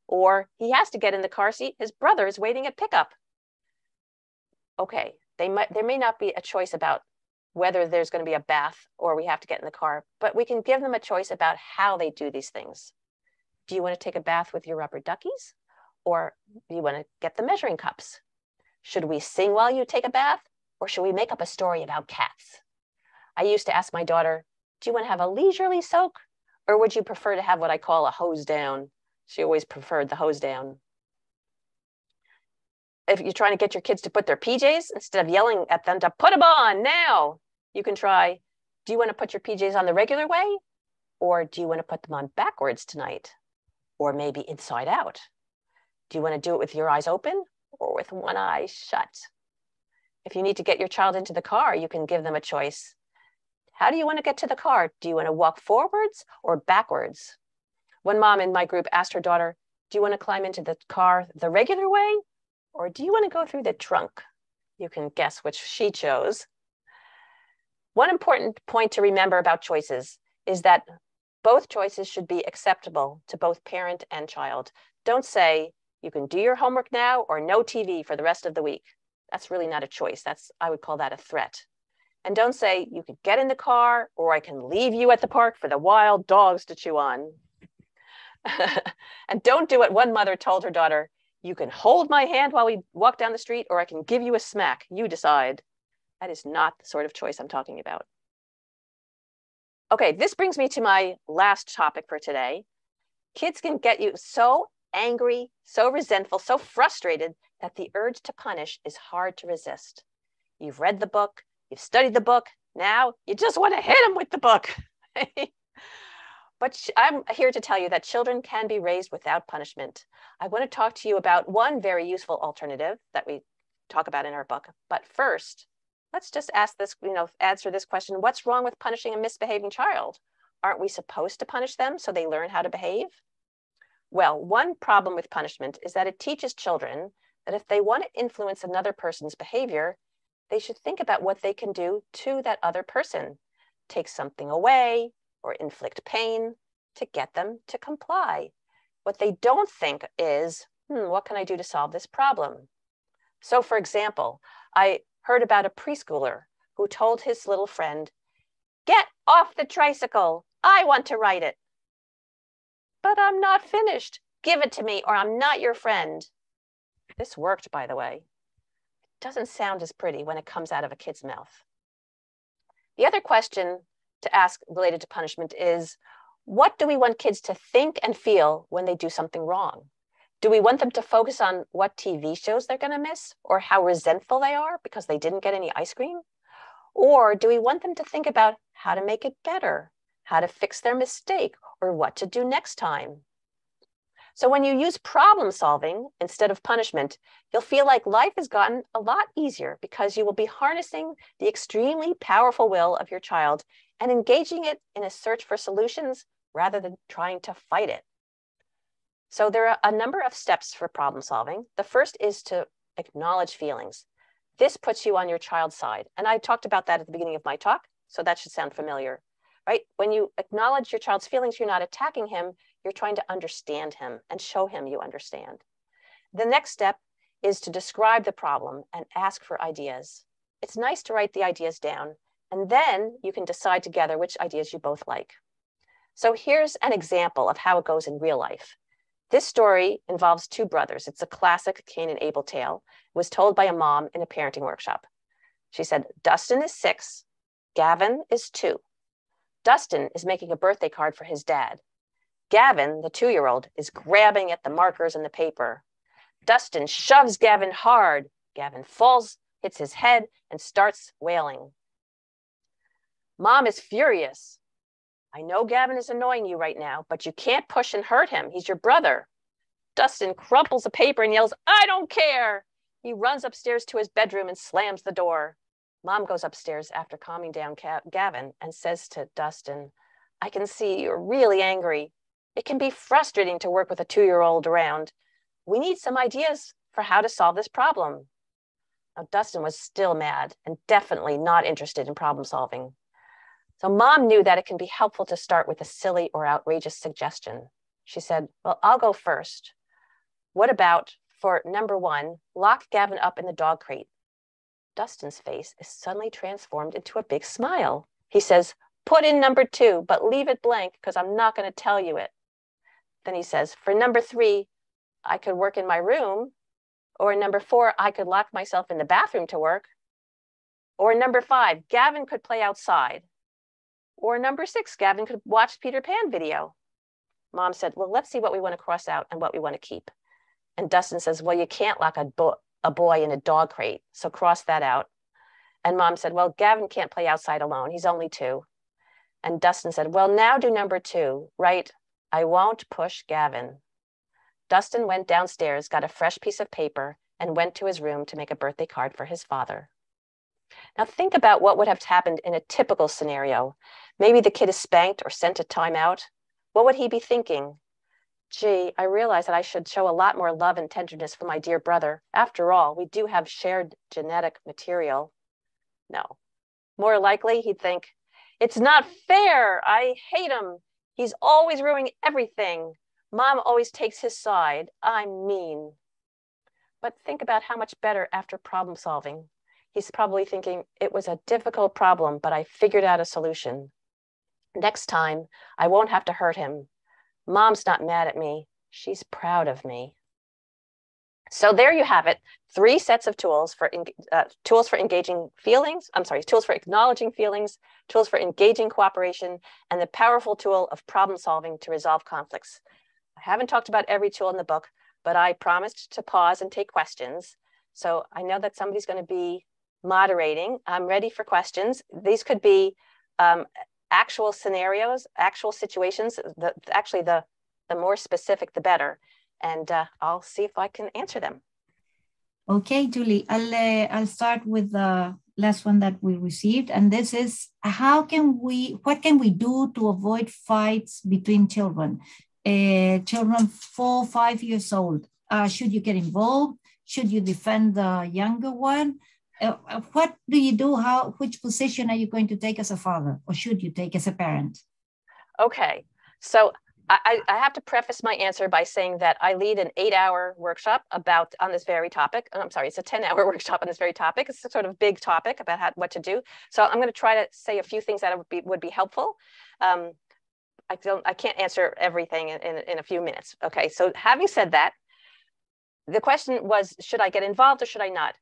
Or he has to get in the car seat. His brother is waiting at pickup. Okay, they might, there may not be a choice about whether there's going to be a bath or we have to get in the car, but we can give them a choice about how they do these things. Do you want to take a bath with your rubber duckies? Or do you want to get the measuring cups? Should we sing while you take a bath? Or should we make up a story about cats? I used to ask my daughter, Do you want to have a leisurely soak? Or would you prefer to have what I call a hose down? She always preferred the hose down. If you're trying to get your kids to put their PJs, instead of yelling at them to put them on now, you can try, Do you want to put your PJs on the regular way? Or do you want to put them on backwards tonight? Or maybe inside out? Do you want to do it with your eyes open or with one eye shut? If you need to get your child into the car, you can give them a choice. How do you want to get to the car? Do you want to walk forwards or backwards? One mom in my group asked her daughter, Do you want to climb into the car the regular way or do you want to go through the trunk? You can guess which she chose. One important point to remember about choices is that Both choices should be acceptable to both parent and child. Don't say, you can do your homework now or no TV for the rest of the week. That's really not a choice. That's, I would call that a threat. And don't say, you could get in the car or I can leave you at the park for the wild dogs to chew on. and don't do what one mother told her daughter, you can hold my hand while we walk down the street or I can give you a smack. You decide. That is not the sort of choice I'm talking about. Okay, this brings me to my last topic for today. Kids can get you so angry, so resentful, so frustrated that the urge to punish is hard to resist. You've read the book, you've studied the book, now you just want to hit them with the book. but I'm here to tell you that children can be raised without punishment. I want to talk to you about one very useful alternative that we talk about in our book. But first, let's just ask this, you know, answer this question what's wrong with punishing a misbehaving child? Aren't we supposed to punish them so they learn how to behave? Well, one problem with punishment is that it teaches children that if they want to influence another person's behavior, they should think about what they can do to that other person, take something away or inflict pain to get them to comply. What they don't think is, hmm, what can I do to solve this problem? So, for example, I heard about a preschooler who told his little friend, Get off the tricycle. I want to ride it. But I'm not finished. Give it to me or I'm not your friend. This worked, by the way. Doesn't sound as pretty when it comes out of a kid's mouth. The other question to ask related to punishment is what do we want kids to think and feel when they do something wrong? Do we want them to focus on what TV shows they're going to miss or how resentful they are because they didn't get any ice cream? Or do we want them to think about how to make it better, how to fix their mistake, or what to do next time. So when you use problem solving instead of punishment, you'll feel like life has gotten a lot easier because you will be harnessing the extremely powerful will of your child and engaging it in a search for solutions rather than trying to fight it. So there are a number of steps for problem solving. The first is to acknowledge feelings. This puts you on your child's side. And I talked about that at the beginning of my talk, so that should sound familiar right? When you acknowledge your child's feelings, you're not attacking him, you're trying to understand him and show him you understand. The next step is to describe the problem and ask for ideas. It's nice to write the ideas down, and then you can decide together which ideas you both like. So here's an example of how it goes in real life. This story involves two brothers. It's a classic Cain and Abel tale. It was told by a mom in a parenting workshop. She said, Dustin is six, Gavin is two. Dustin is making a birthday card for his dad. Gavin, the two year old, is grabbing at the markers and the paper. Dustin shoves Gavin hard. Gavin falls, hits his head, and starts wailing. Mom is furious. I know Gavin is annoying you right now, but you can't push and hurt him. He's your brother. Dustin crumples the paper and yells, I don't care. He runs upstairs to his bedroom and slams the door. Mom goes upstairs after calming down Gavin and says to Dustin, I can see you're really angry. It can be frustrating to work with a two year old around. We need some ideas for how to solve this problem. Now, Dustin was still mad and definitely not interested in problem solving. So, mom knew that it can be helpful to start with a silly or outrageous suggestion. She said, Well, I'll go first. What about for number one, lock Gavin up in the dog crate Dustin's face is suddenly transformed into a big smile. He says, Put in number two, but leave it blank because I'm not going to tell you it. Then he says, For number three, I could work in my room. Or number four, I could lock myself in the bathroom to work. Or number five, Gavin could play outside. Or number six, Gavin could watch Peter Pan video. Mom said, Well, let's see what we want to cross out and what we want to keep. And Dustin says, Well, you can't lock a, book a boy in a dog crate. So cross that out. And mom said, Well, Gavin can't play outside alone. He's only two. And Dustin said, Well, now do number two, right? I won't push Gavin. Dustin went downstairs, got a fresh piece of paper, and went to his room to make a birthday card for his father. Now, think about what would have happened in a typical scenario. Maybe the kid is spanked or sent to timeout. What would he be thinking? gee, I realize that I should show a lot more love and tenderness for my dear brother. After all, we do have shared genetic material. No. More likely, he'd think, it's not fair. I hate him. He's always ruining everything. Mom always takes his side. I'm mean. But think about how much better after problem solving. He's probably thinking, it was a difficult problem, but I figured out a solution. Next time, I won't have to hurt him. Mom's not mad at me. She's proud of me. So there you have it. Three sets of tools for uh, tools for engaging feelings. I'm sorry, tools for acknowledging feelings, tools for engaging cooperation, and the powerful tool of problem solving to resolve conflicts. I haven't talked about every tool in the book, but I promised to pause and take questions. So I know that somebody's going to be moderating. I'm ready for questions. These could be um, actual scenarios, actual situations. The, actually, the the more specific, the better and uh, I'll see if I can answer them. Okay, Julie, I'll, uh, I'll start with the last one that we received. And this is, how can we, what can we do to avoid fights between children? Uh, children four, five years old, uh, should you get involved? Should you defend the younger one? Uh, what do you do? How, which position are you going to take as a father or should you take as a parent? Okay, so I, I, have to preface my answer by saying that I lead an eight hour workshop about on this very topic. I'm sorry, it's a 10 hour workshop on this very topic. It's a sort of big topic about how, what to do. So I'm going to try to say a few things that would be, would be helpful. Um, I don't, I can't answer everything in, in, in a few minutes. Okay, so having said that, the question was, should I get involved or should I not?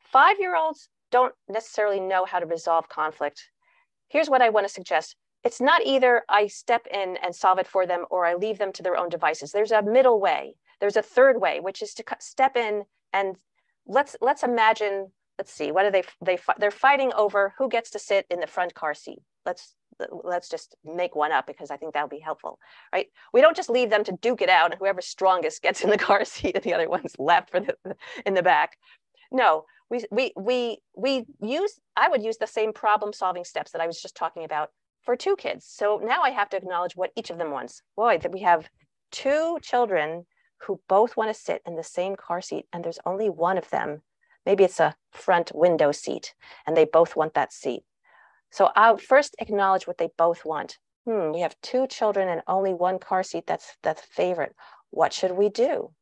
Five-year-olds don't necessarily know how to resolve conflict. Here's what I want to suggest it's not either I step in and solve it for them or I leave them to their own devices. There's a middle way. There's a third way, which is to step in and let's let's imagine. Let's see. What are they? They they're fighting over who gets to sit in the front car seat. Let's let's just make one up because I think that'll be helpful, right? We don't just leave them to duke it out and whoever's strongest gets in the car seat and the other one's left for the in the back. No, we we we we use. I would use the same problem solving steps that I was just talking about for two kids. So now I have to acknowledge what each of them wants. Boy, that we have two children who both want to sit in the same car seat, and there's only one of them. Maybe it's a front window seat, and they both want that seat. So I'll first acknowledge what they both want. Hmm, we have two children and only one car seat that's that's favorite. What should we do?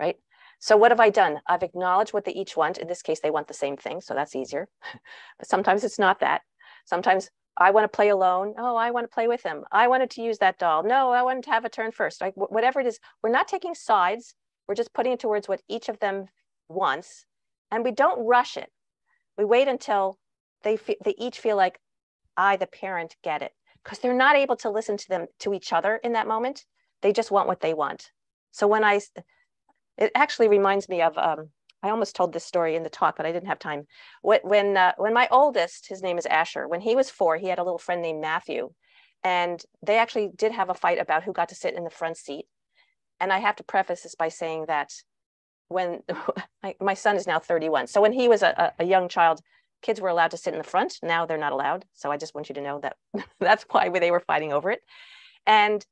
Right? So what have I done? I've acknowledged what they each want. In this case, they want the same thing, so that's easier. but sometimes it's not that. Sometimes I want to play alone. Oh, I want to play with him. I wanted to use that doll. No, I wanted to have a turn first. Like whatever it is, we're not taking sides. We're just putting it towards what each of them wants, and we don't rush it. We wait until they feel, they each feel like I, the parent, get it, because they're not able to listen to them to each other in that moment. They just want what they want. So when I, it actually reminds me of um, I almost told this story in the talk, but I didn't have time. When uh, when my oldest, his name is Asher, when he was four, he had a little friend named Matthew, and they actually did have a fight about who got to sit in the front seat. And I have to preface this by saying that when my, son is now 31, so when he was a, a young child, kids were allowed to sit in the front. Now they're not allowed. So I just want you to know that that's why they were fighting over it. And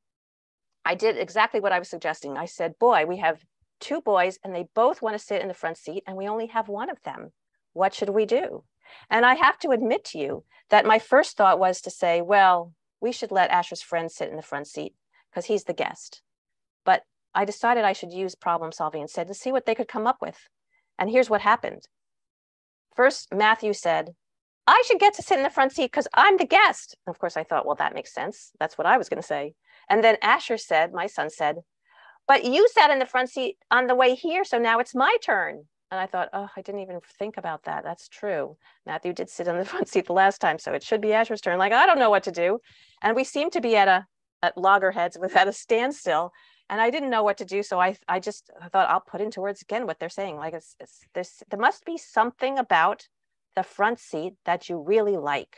I did exactly what I was suggesting. I said, boy, we have two boys and they both want to sit in the front seat and we only have one of them. What should we do? And I have to admit to you that my first thought was to say, well, we should let Asher's friend sit in the front seat because he's the guest. But I decided I should use problem solving instead to see what they could come up with. And here's what happened. First, Matthew said, I should get to sit in the front seat because I'm the guest. of course, I thought, well, that makes sense. That's what I was going to say. And then Asher said, my son said, but you sat in the front seat on the way here, so now it's my turn. And I thought, oh, I didn't even think about that. That's true. Matthew did sit in the front seat the last time, so it should be Asher's turn. Like, I don't know what to do. And we seemed to be at a at loggerheads with at a standstill. And I didn't know what to do. So I I just I thought I'll put into words again what they're saying. Like it's, it's there's there must be something about the front seat that you really like.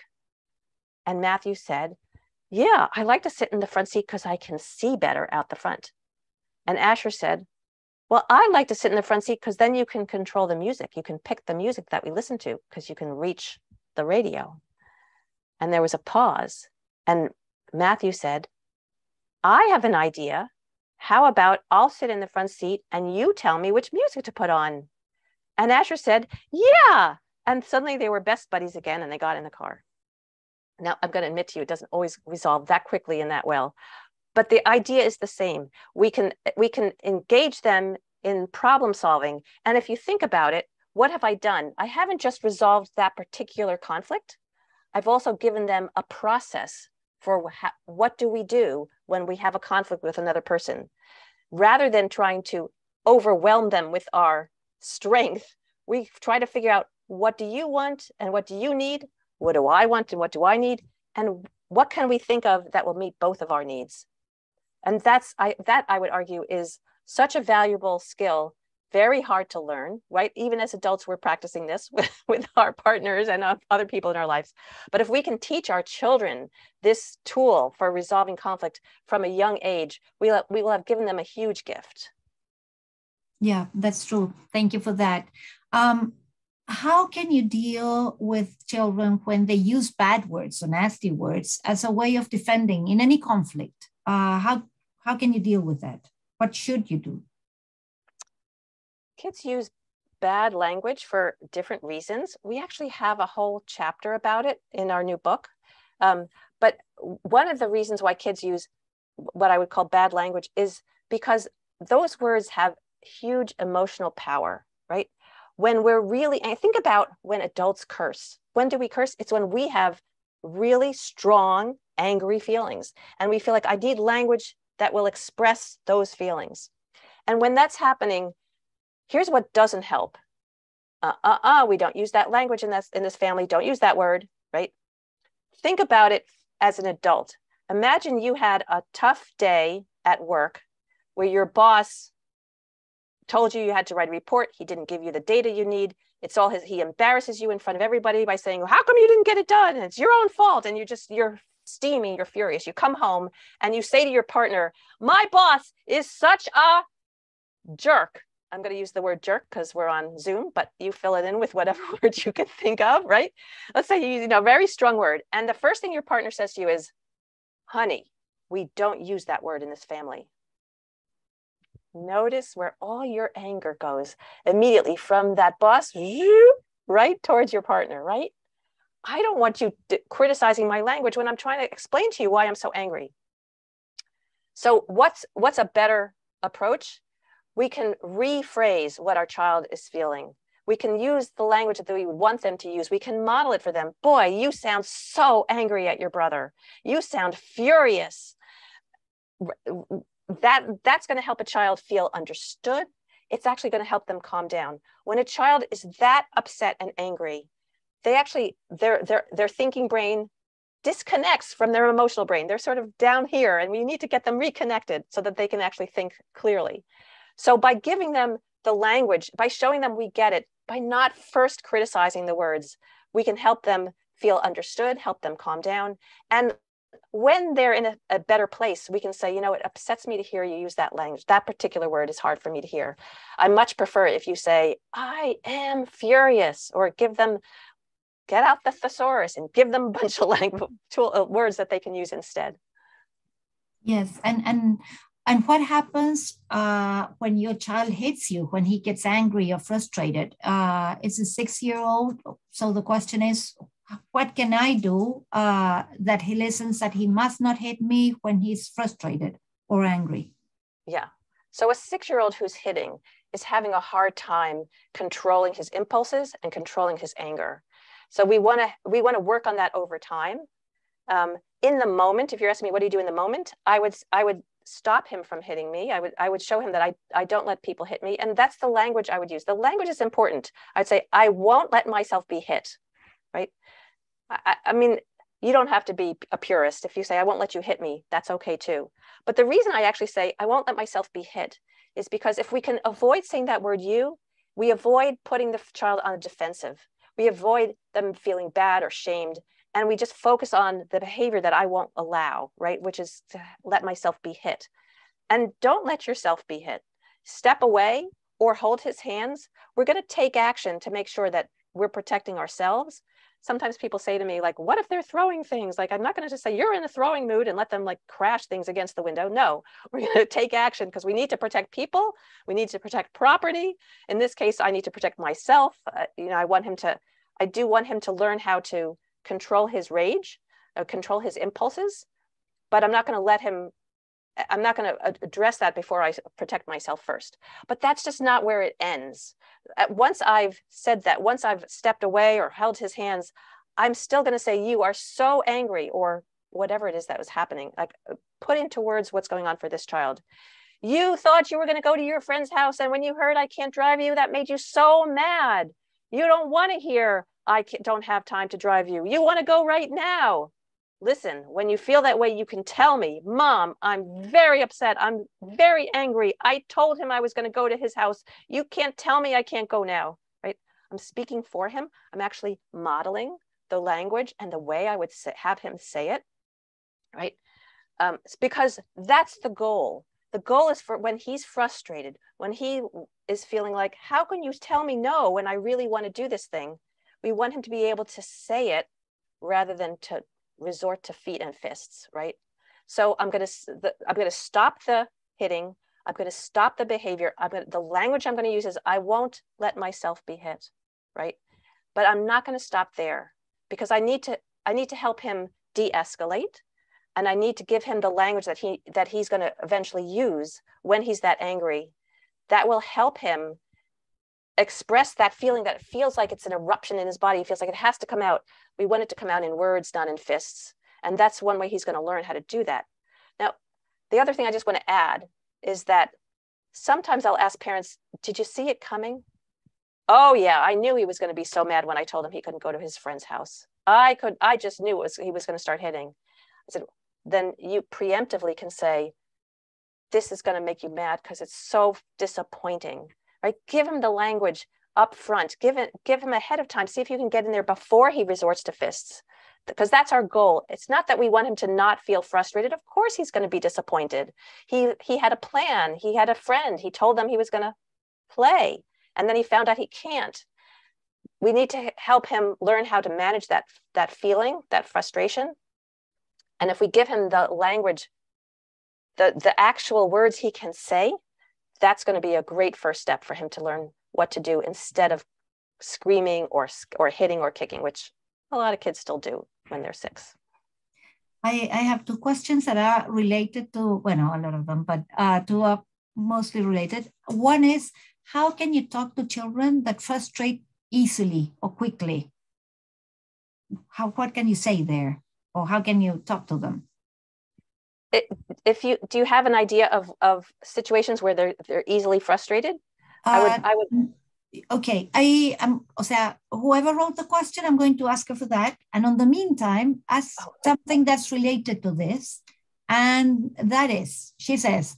And Matthew said, Yeah, I like to sit in the front seat because I can see better out the front. And Asher said, Well, I like to sit in the front seat because then you can control the music. You can pick the music that we listen to because you can reach the radio. And there was a pause. And Matthew said, I have an idea. How about I'll sit in the front seat and you tell me which music to put on? And Asher said, Yeah. And suddenly they were best buddies again and they got in the car. Now, I'm going to admit to you, it doesn't always resolve that quickly and that well. But the idea is the same. We can we can engage them in problem solving. And if you think about it, what have I done? I haven't just resolved that particular conflict. I've also given them a process for what do we do when we have a conflict with another person. Rather than trying to overwhelm them with our strength, we try to figure out what do you want and what do you need? What do I want and what do I need? And what can we think of that will meet both of our needs? And that's I that I would argue is such a valuable skill very hard to learn, right? Even as adults, we're practicing this with, with our partners and other people in our lives. But if we can teach our children this tool for resolving conflict from a young age, we, we will have given them a huge gift. Yeah, that's true. Thank you for that. Um, how can you deal with children when they use bad words or nasty words as a way of defending in any conflict? Uh, how, how can you deal with that? What should you do? kids use bad language for different reasons. We actually have a whole chapter about it in our new book. Um, but one of the reasons why kids use what I would call bad language is because those words have huge emotional power, right? When we're really, and think about when adults curse. When do we curse? It's when we have really strong, angry feelings. And we feel like I need language that will express those feelings. And when that's happening, Here's what doesn't help. Uh, uh, uh, we don't use that language in this, in this family. Don't use that word, right? Think about it as an adult. Imagine you had a tough day at work where your boss told you you had to write a report. He didn't give you the data you need. It's all his, he embarrasses you in front of everybody by saying, how come you didn't get it done? And it's your own fault. And you just, you're steaming, you're furious. You come home and you say to your partner, my boss is such a jerk. I'm going to use the word jerk because we're on Zoom, but you fill it in with whatever words you can think of, right? Let's say you use a very strong word. And the first thing your partner says to you is, honey, we don't use that word in this family. Notice where all your anger goes immediately from that boss, right towards your partner, right? I don't want you criticizing my language when I'm trying to explain to you why I'm so angry. So what's what's a better approach? we can rephrase what our child is feeling. We can use the language that we would want them to use. We can model it for them. Boy, you sound so angry at your brother. You sound furious. That, that's going to help a child feel understood. It's actually going to help them calm down. When a child is that upset and angry, they actually, their, their, their thinking brain disconnects from their emotional brain. They're sort of down here, and we need to get them reconnected so that they can actually think clearly. So by giving them the language, by showing them we get it, by not first criticizing the words, we can help them feel understood, help them calm down. And when they're in a, a, better place, we can say, you know, it upsets me to hear you use that language. That particular word is hard for me to hear. I much prefer if you say, I am furious, or give them, get out the thesaurus and give them a bunch of language tool, uh, words that they can use instead. Yes, and and and what happens uh, when your child hits you, when he gets angry or frustrated? Uh, it's a six year old. So the question is, what can I do uh, that he listens that he must not hit me when he's frustrated or angry? Yeah. So a six year old who's hitting is having a hard time controlling his impulses and controlling his anger. So we want to we want to work on that over time. Um, in the moment, if you're asking me what do you do in the moment, I would I would stop him from hitting me. I would I would show him that I, I don't let people hit me. And that's the language I would use. The language is important. I'd say, I won't let myself be hit. Right. I, I mean, you don't have to be a purist. If you say, I won't let you hit me, that's okay too. But the reason I actually say I won't let myself be hit is because if we can avoid saying that word you, we avoid putting the child on a defensive. We avoid them feeling bad or shamed and we just focus on the behavior that I won't allow, right? Which is to let myself be hit. And don't let yourself be hit. Step away or hold his hands. We're going to take action to make sure that we're protecting ourselves. Sometimes people say to me, like, what if they're throwing things? Like, I'm not going to just say you're in a throwing mood and let them like crash things against the window. No, we're going to take action because we need to protect people. We need to protect property. In this case, I need to protect myself. Uh, you know, I want him to, I do want him to learn how to control his rage. uh, control his impulses, but I'm not going to let him I'm not going to address that before I protect myself first. But that's just not where it ends. Once I've said that, once I've stepped away or held his hands, I'm still going to say, You are so angry, or whatever it is that was happening. Like uh, put into words what's going on for this child. You thought you were going to go to your friend's house, and when you heard I can't drive you, that made you so mad. You don't want to hear I don't have time to drive you. You want to go right now listen, when you feel that way, you can tell me, Mom, I'm very upset. I'm very angry. I told him I was going to go to his house. You can't tell me I can't go now, right? I'm speaking for him. I'm actually modeling the language and the way I would say, have him say it, right? Um, because that's the goal. The goal is for when he's frustrated, when he is feeling like, how can you tell me no when I really want to do this thing? We want him to be able to say it rather than to resort to feet and fists, right? So I'm going to I'm going to stop the hitting. I'm going to stop the behavior. I'm going to, the language I'm going to use is I won't let myself be hit, right? But I'm not going to stop there because I need to I need to help him de-escalate and I need to give him the language that he that he's going to eventually use when he's that angry. That will help him express that feeling that it feels like it's an eruption in his body. He feels like it has to come out. We want it to come out in words, not in fists. And that's one way he's going to learn how to do that. Now, the other thing I just want to add is that sometimes I'll ask parents, Did you see it coming? Oh, yeah, I knew he was going to be so mad when I told him he couldn't go to his friend's house. I could, I just knew was, he was going to start hitting. I said, Then you preemptively can say, This is going to make you mad because it's so disappointing right? Give him the language up front, give it, give him ahead of time, see if you can get in there before he resorts to fists. Because that's our goal. It's not that we want him to not feel frustrated. Of course he's going to be disappointed. He he had a plan, he had a friend, he told them he was going to play, and then he found out he can't. We need to help him learn how to manage that that feeling, that frustration. And if we give him the language, the, the actual words he can say, that's going to be a great first step for him to learn what to do instead of screaming or or hitting or kicking, which a lot of kids still do when they're six. I, I have two questions that are related to, well, no, a lot of them, but uh, two are mostly related. One is, how can you talk to children that frustrate easily or quickly? How, what can you say there? Or how can you talk to them? If you do you have an idea of of situations where they're they're easily frustrated? Uh, i would i would okay i am o sea whoever wrote the question i'm going to ask her for that. And on the meantime ask oh, something that's related to this. And that is she says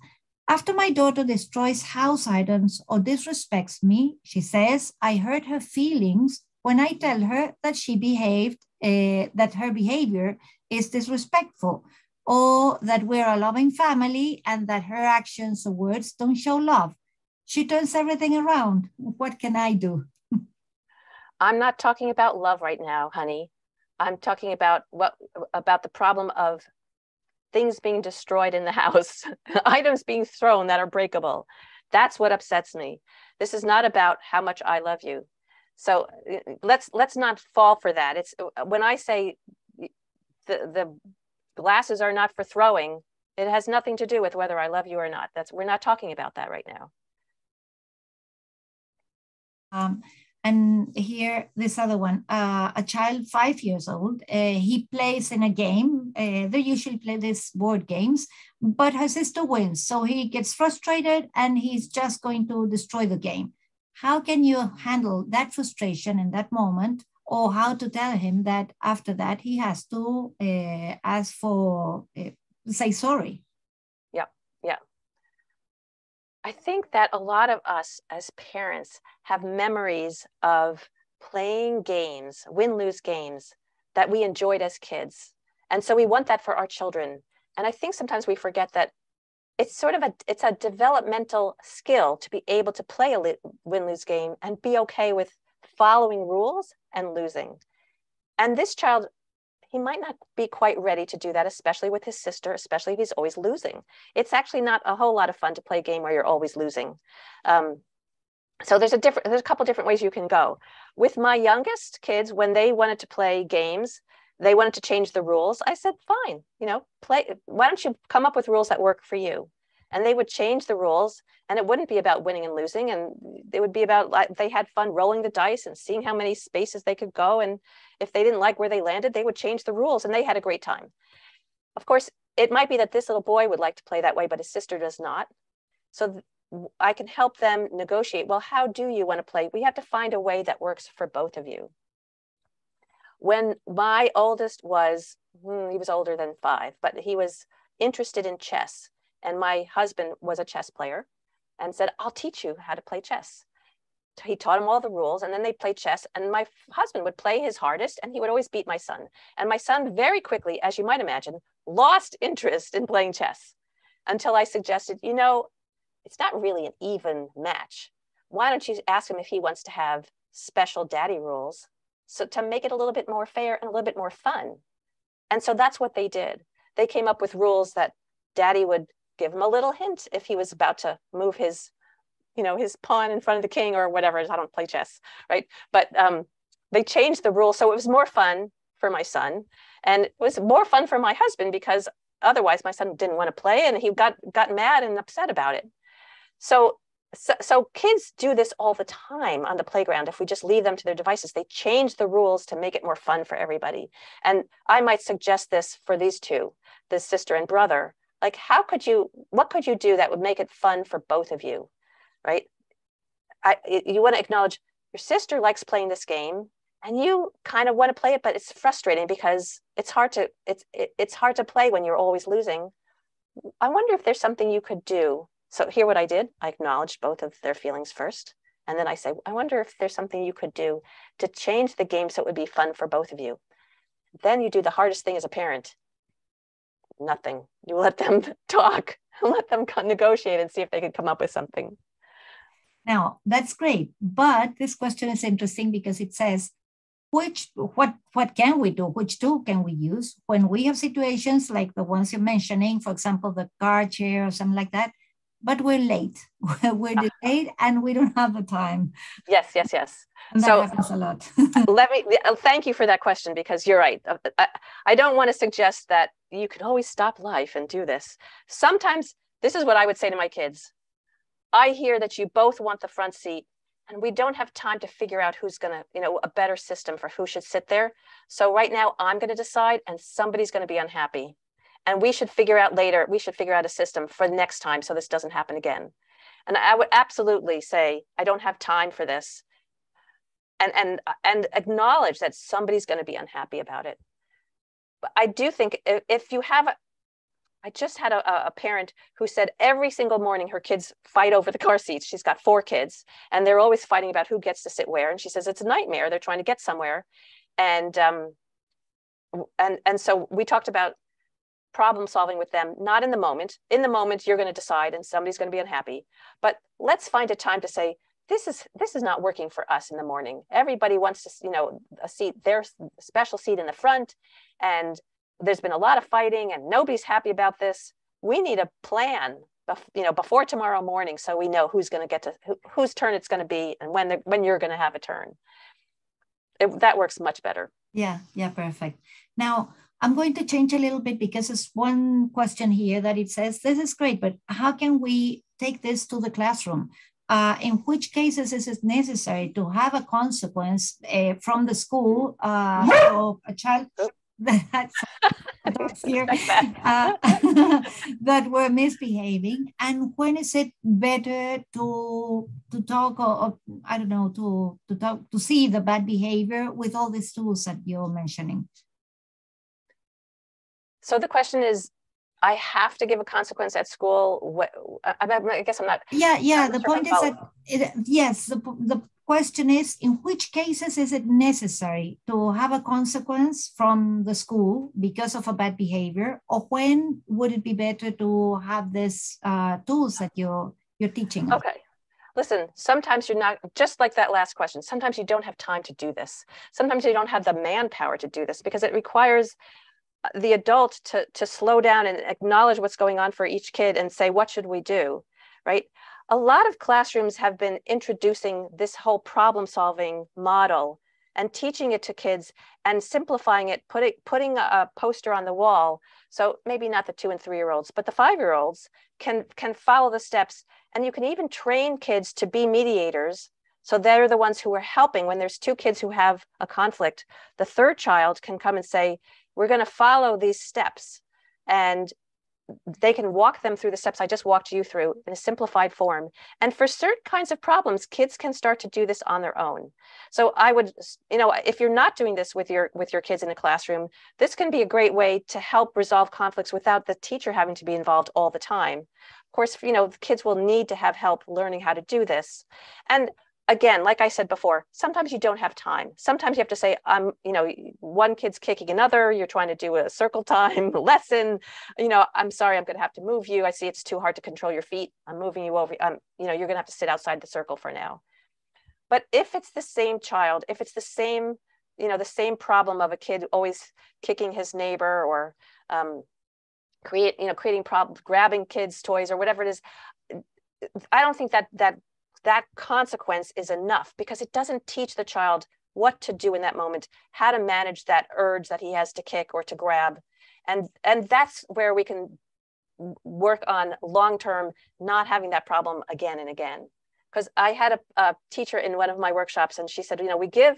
after my daughter destroys house items or disrespects me she says i hurt her feelings when i tell her that she behaved uh, that her behavior is disrespectful or that we're a loving family and that her actions or words don't show love. She turns everything around. What can I do? I'm not talking about love right now, honey. I'm talking about what about the problem of things being destroyed in the house, items being thrown that are breakable. That's what upsets me. This is not about how much I love you. So uh, let's let's not fall for that. It's uh, when I say the the glasses are not for throwing. It has nothing to do with whether I love you or not. That's we're not talking about that right now. Um, and here, this other one, uh, a child five years old, uh, he plays in a game. Uh, they usually play these board games, but her sister wins. So he gets frustrated and he's just going to destroy the game. How can you handle that frustration in that moment or how to tell him that after that he has to uh, ask for uh, say sorry. Yeah yeah. I think that a lot of us as parents have memories of playing games win lose games that we enjoyed as kids. And so we want that for our children. And i think sometimes we forget that it's sort of a it's a developmental skill to be able to play a win lose game and be okay with following rules and losing. And this child, he might not be quite ready to do that, especially with his sister, especially if he's always losing. It's actually not a whole lot of fun to play a game where you're always losing. Um, so there's a different, there's a couple different ways you can go. With my youngest kids, when they wanted to play games, they wanted to change the rules. I said, fine, you know, play. Why don't you come up with rules that work for you? And they would change the rules, and it wouldn't be about winning and losing, and it would be about like they had fun rolling the dice and seeing how many spaces they could go. And if they didn't like where they landed, they would change the rules, and they had a great time. Of course, it might be that this little boy would like to play that way, but his sister does not. So I can help them negotiate. Well, how do you want to play? We have to find a way that works for both of you. When my oldest was, hmm, he was older than five, but he was interested in chess. And my husband was a chess player and said, I'll teach you how to play chess. He taught him all the rules and then they played chess. And my husband would play his hardest and he would always beat my son. And my son, very quickly, as you might imagine, lost interest in playing chess until I suggested, you know, it's not really an even match. Why don't you ask him if he wants to have special daddy rules so to make it a little bit more fair and a little bit more fun. And so that's what they did. They came up with rules that daddy would give him a little hint if he was about to move his, you know, his pawn in front of the king or whatever. I don't play chess, right? But um, they changed the rules so it was more fun for my son, and it was more fun for my husband because otherwise my son didn't want to play and he got got mad and upset about it. So, so, so kids do this all the time on the playground. If we just leave them to their devices, they change the rules to make it more fun for everybody. And I might suggest this for these two, this sister and brother. Like, how could you, what could you do that would make it fun for both of you, right? I, you want to acknowledge your sister likes playing this game and you kind of want to play it but it's frustrating because it's hard to it's it, it's hard to play when you're always losing i wonder if there's something you could do so here what I did, I acknowledged both of their feelings first. And then I say, I wonder if there's something you could do to change the game so it would be fun for both of you. Then you do the hardest thing as a parent. Nothing. You let them talk, and let them negotiate and see if they could come up with something. Now, that's great. But this question is interesting because it says, which what what can we do which tool can we use when we have situations like the ones you're mentioning for example the car chair or something like that but we're late. we're delayed and we don't have the time. Yes, yes, yes. And that so happens a lot. let me uh, thank you for that question because you're right. Uh, I, I don't want to suggest that you can always stop life and do this. Sometimes this is what I would say to my kids. I hear that you both want the front seat and we don't have time to figure out who's going to, you know, a better system for who should sit there. So right now I'm going to decide and somebody's going to be unhappy and we should figure out later we should figure out a system for next time so this doesn't happen again and i would absolutely say i don't have time for this and and and acknowledge that somebody's going to be unhappy about it but i do think if, if you have a, I just had a, a parent who said every single morning her kids fight over the car seats. She's got four kids, and they're always fighting about who gets to sit where. And she says it's a nightmare. They're trying to get somewhere, and um, and and so we talked about problem solving with them, not in the moment. In the moment, you're going to decide and somebody's going to be unhappy. But let's find a time to say, this is this is not working for us in the morning. Everybody wants to, you know, a seat, their special seat in the front. And there's been a lot of fighting and nobody's happy about this. We need a plan, you know, before tomorrow morning so we know who's going to get to who, whose turn it's going to be and when when you're going to have a turn. It, that works much better. Yeah, yeah, perfect. Now, I'm going to change a little bit because there's one question here that it says, this is great, but how can we take this to the classroom? Uh, in which cases is it necessary to have a consequence uh, from the school uh, of a child that, here, uh, that were misbehaving. And when is it better to to talk or, or, i don't know to to talk to see the bad behavior with all these tools that you're mentioning so the question is, I have to give a consequence at school. What, I, I guess I'm not. Yeah, yeah. The point is that it, yes, the, the question is, in which cases is it necessary to have a consequence from the school because of a bad behavior, or when would it be better to have this uh, tools that you're you're teaching? Okay. Listen, sometimes you're not just like that last question. Sometimes you don't have time to do this. Sometimes you don't have the manpower to do this because it requires the adult to to slow down and acknowledge what's going on for each kid and say what should we do right a lot of classrooms have been introducing this whole problem solving model and teaching it to kids and simplifying it, putting, putting a poster on the wall. So maybe not the two and three year olds, but the five year olds can, can follow the steps. And you can even train kids to be mediators. So they're the ones who are helping when there's two kids who have a conflict. The third child can come and say, We're going to follow these steps. And they can walk them through the steps I just walked you through in a simplified form. And for certain kinds of problems, kids can start to do this on their own. So I would, you know, if you're not doing this with your with your kids in a classroom, this can be a great way to help resolve conflicts without the teacher having to be involved all the time. Of course, you know, kids will need to have help learning how to do this. And again, like I said before, sometimes you don't have time. Sometimes you have to say, I'm, you know, one kid's kicking another, you're trying to do a circle time lesson. You know, I'm sorry, I'm going to have to move you. I see it's too hard to control your feet. I'm moving you over. I'm, you know, you're going to have to sit outside the circle for now. But if it's the same child, if it's the same, you know, the same problem of a kid always kicking his neighbor or um, create, you know, creating problems, grabbing kids' toys or whatever it is, I don't think that that that consequence is enough because it doesn't teach the child what to do in that moment, how to manage that urge that he has to kick or to grab. And, and that's where we can work on long term not having that problem again and again. Because I had a, a teacher in one of my workshops and she said, you know, we give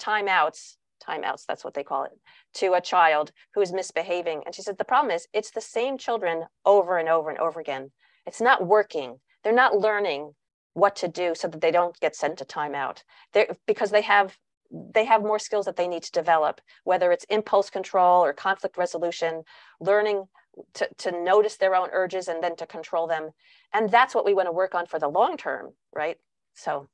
timeouts timeouts, that's what they call it, to a child who is misbehaving. And she said, the problem is it's the same children over and over and over again. It's not working. They're not learning what to do so that they don't get sent to timeout. They're, because they have they have more skills that they need to develop, whether it's impulse control or conflict resolution, learning to, to notice their own urges and then to control them. And that's what we want to work on for the long term, right? So.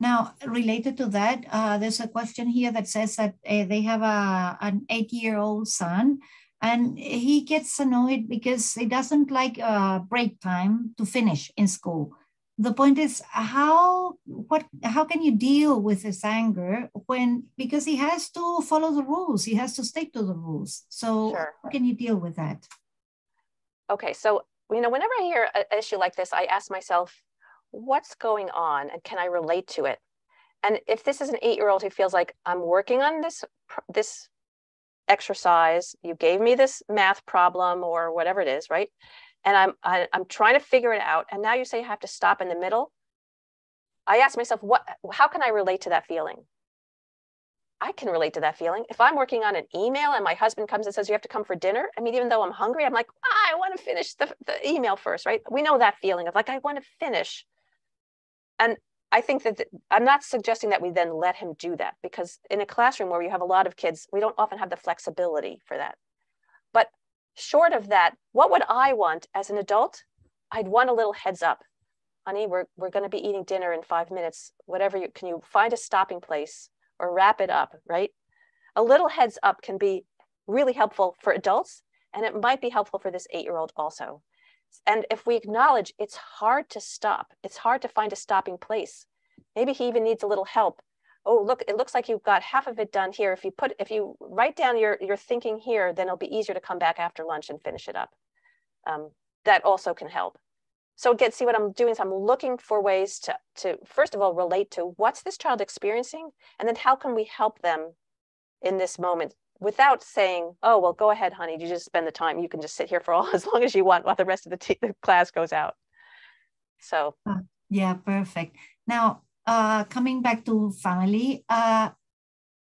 Now, related to that, uh, there's a question here that says that uh, they have a, an eight year old son and he gets annoyed because he doesn't like uh, break time to finish in school the point is how what how can you deal with his anger when because he has to follow the rules. He has to stick to the rules. So sure. how can you deal with that? Okay so you know whenever i hear an issue like this i ask myself what's going on and can i relate to it? And if this is an eight year old who feels like i'm working on this this exercise. You gave me this math problem or whatever it is right and I'm I, am i am trying to figure it out. And now you say I have to stop in the middle. I ask myself, what? How can I relate to that feeling? I can relate to that feeling. If I'm working on an email and my husband comes and says you have to come for dinner, I mean, even though I'm hungry, I'm like, ah, I want to finish the, the email first, right? We know that feeling of like I want to finish. And I think that I'm not suggesting that we then let him do that because in a classroom where you have a lot of kids, we don't often have the flexibility for that. But short of that, what would I want as an adult? I'd want a little heads up. Honey, we're, we're going to be eating dinner in five minutes. Whatever you can you find a stopping place or wrap it up, right? A little heads up can be really helpful for adults, and it might be helpful for this eight year old also. And if we acknowledge it's hard to stop, it's hard to find a stopping place. Maybe he even needs a little help oh look it looks like you've got half of it done here. If you put if you write down your your thinking here then it'll be easier to come back after lunch and finish it up. Um, that also can help. So again see what i'm doing is i'm looking for ways to to first of all relate to what's this child experiencing and then how can we help them in this moment without saying oh well go ahead honey you just spend the time. You can just sit here for all as long as you want while the rest of the, the class goes out. So uh, yeah perfect. Now uh, coming back to family, uh,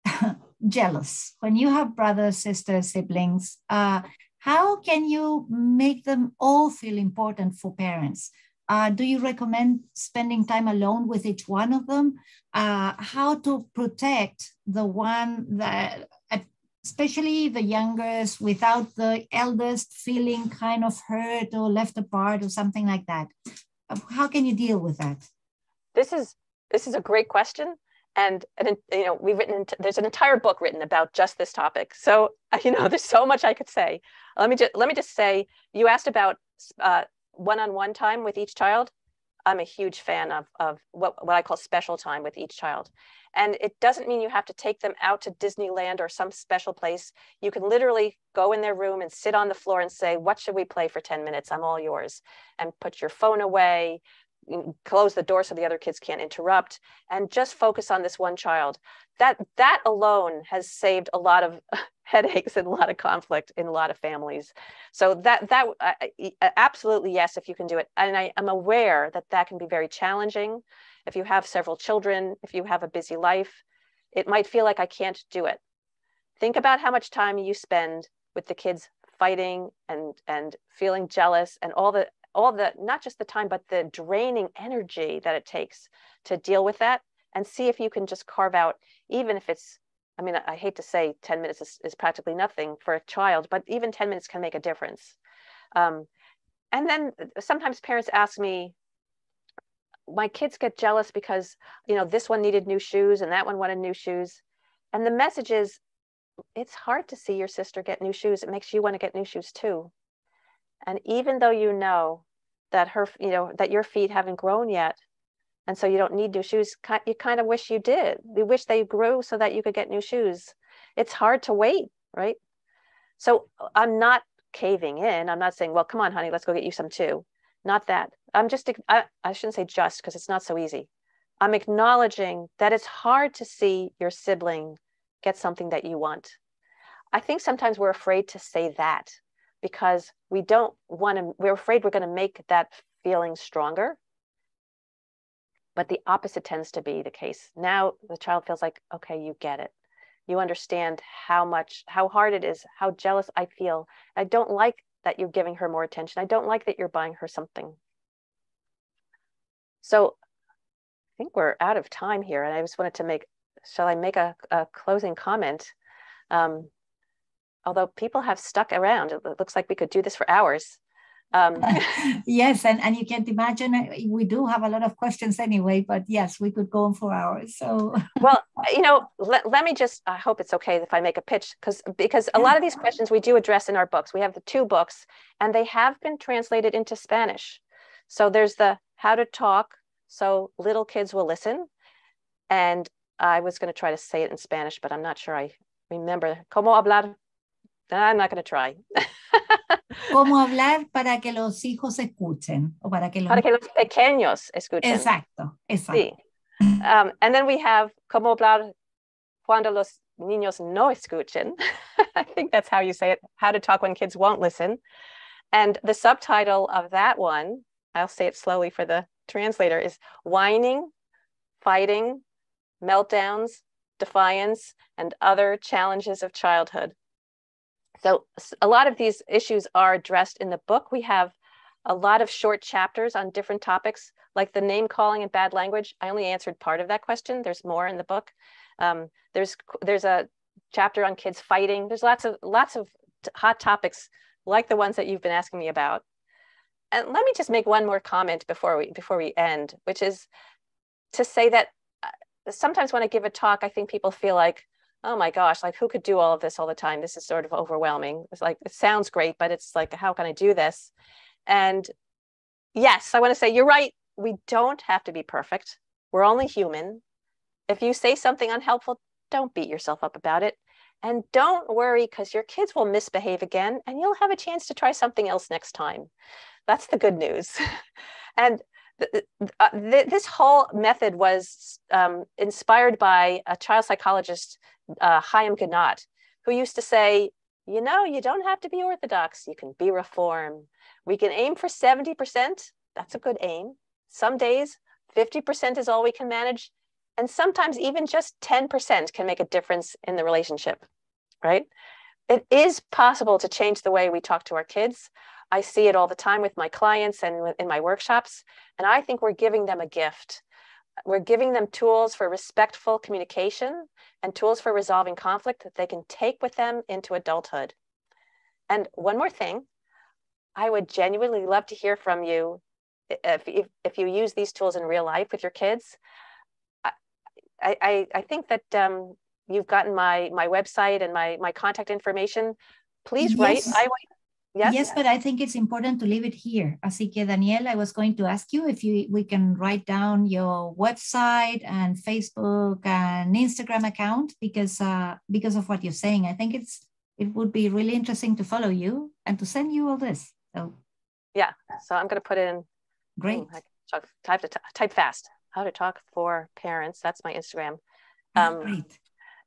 jealous. When you have brothers, sisters, siblings, uh, how can you make them all feel important for parents? Uh, do you recommend spending time alone with each one of them? Uh, how to protect the one that, especially the youngest, without the eldest feeling kind of hurt or left apart or something like that? How can you deal with that? This is this is a great question. And, and you know, we've written, there's an entire book written about just this topic. So, you know, there's so much I could say. Let me just, let me just say, you asked about uh, one-on-one time with each child. I'm a huge fan of, of what, what I call special time with each child. And it doesn't mean you have to take them out to Disneyland or some special place. You can literally go in their room and sit on the floor and say, what should we play for 10 minutes? I'm all yours. And put your phone away, close the door so the other kids can't interrupt and just focus on this one child. That that alone has saved a lot of headaches and a lot of conflict in a lot of families. So that that uh, absolutely yes if you can do it and i am aware that that can be very challenging. If you have several children if you have a busy life it might feel like i can't do it. Think about how much time you spend with the kids fighting and and feeling jealous and all the all the not just the time but the draining energy that it takes to deal with that and see if you can just carve out even if it's i mean i hate to say 10 minutes is, is practically nothing for a child but even 10 minutes can make a difference. Um, and then sometimes parents ask me my kids get jealous because you know this one needed new shoes and that one wanted new shoes. And the message is it's hard to see your sister get new shoes. It makes you want to get new shoes too and even though you know that her, you know, that your feet haven't grown yet, and so you don't need new shoes, you kind of wish you did. You wish they grew so that you could get new shoes. It's hard to wait, right? So uh, I'm not caving in. I'm not saying, well, come on, honey, let's go get you some too. Not that. I'm just, I, I shouldn't say just because it's not so easy. I'm acknowledging that it's hard to see your sibling get something that you want. I think sometimes we're afraid to say that because we don't want to, we're afraid we're going to make that feeling stronger. But the opposite tends to be the case. Now the child feels like, okay, you get it. You understand how much, how hard it is, how jealous I feel. I don't like that you're giving her more attention. I don't like that you're buying her something. So I think we're out of time here. And I just wanted to make, shall I make a, a closing comment? Um, although people have stuck around. It looks like we could do this for hours. Um, yes, and, and you can't imagine uh, we do have a lot of questions anyway, but yes, we could go on for hours. So well, you know, let, let me just I hope it's okay if I make a pitch because because a lot of these questions we do address in our books. We have the two books and they have been translated into Spanish. So there's the how to talk so little kids will listen. And I was going to try to say it in Spanish, but I'm not sure I remember. Como hablar I'm not going to try. ¿Cómo hablar para que los hijos escuchen? O para que los, para que los pequeños escuchen. Exacto, exacto. Sí. Um, and then we have cómo hablar cuando los niños no escuchen. I think that's how you say it. How to talk when kids won't listen. And the subtitle of that one, I'll say it slowly for the translator, is whining, fighting, meltdowns, defiance, and other challenges of childhood. So a lot of these issues are addressed in the book. We have a lot of short chapters on different topics, like the name calling and bad language. I only answered part of that question. There's more in the book. Um, there's there's a chapter on kids fighting. There's lots of lots of hot topics like the ones that you've been asking me about. And let me just make one more comment before we before we end, which is to say that uh, sometimes when I give a talk, I think people feel like, oh my gosh, like who could do all of this all the time? This is sort of overwhelming. It's like, it sounds great, but it's like, how can I do this? And yes, I want to say, you're right. We don't have to be perfect. We're only human. If you say something unhelpful, don't beat yourself up about it. And don't worry because your kids will misbehave again and you'll have a chance to try something else next time. That's the good news. and uh, this whole method was um, inspired by a child psychologist uh, Haim Ginott, who used to say, you know, you don't have to be Orthodox, you can be Reform. We can aim for 70%, that's a good aim. Some days, 50% is all we can manage. And sometimes even just 10% can make a difference in the relationship, right? It is possible to change the way we talk to our kids. I see it all the time with my clients and in my workshops. And I think we're giving them a gift we're giving them tools for respectful communication and tools for resolving conflict that they can take with them into adulthood. And one more thing, I would genuinely love to hear from you if, if, if you use these tools in real life with your kids. I, I, I think that um, you've gotten my, my website and my, my contact information. Please yes. write. I, Yes. yes, but I think it's important to leave it here. Así que Daniel, I was going to ask you if you we can write down your website and Facebook and Instagram account because uh, because of what you're saying. I think it's it would be really interesting to follow you and to send you all this. So yeah, so I'm going to put in. Great. talk, type, to, type fast. How to talk for parents. That's my Instagram. Um, Great.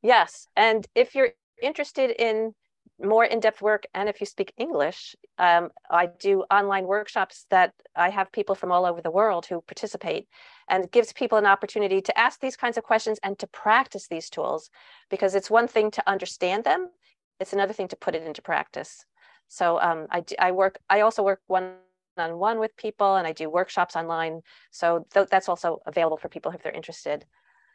Yes. And if you're interested in more in-depth work and if you speak english um, i do online workshops that i have people from all over the world who participate and it gives people an opportunity to ask these kinds of questions and to practice these tools because it's one thing to understand them it's another thing to put it into practice so um, I, I work i also work one on one with people and i do workshops online so th that's also available for people if they're interested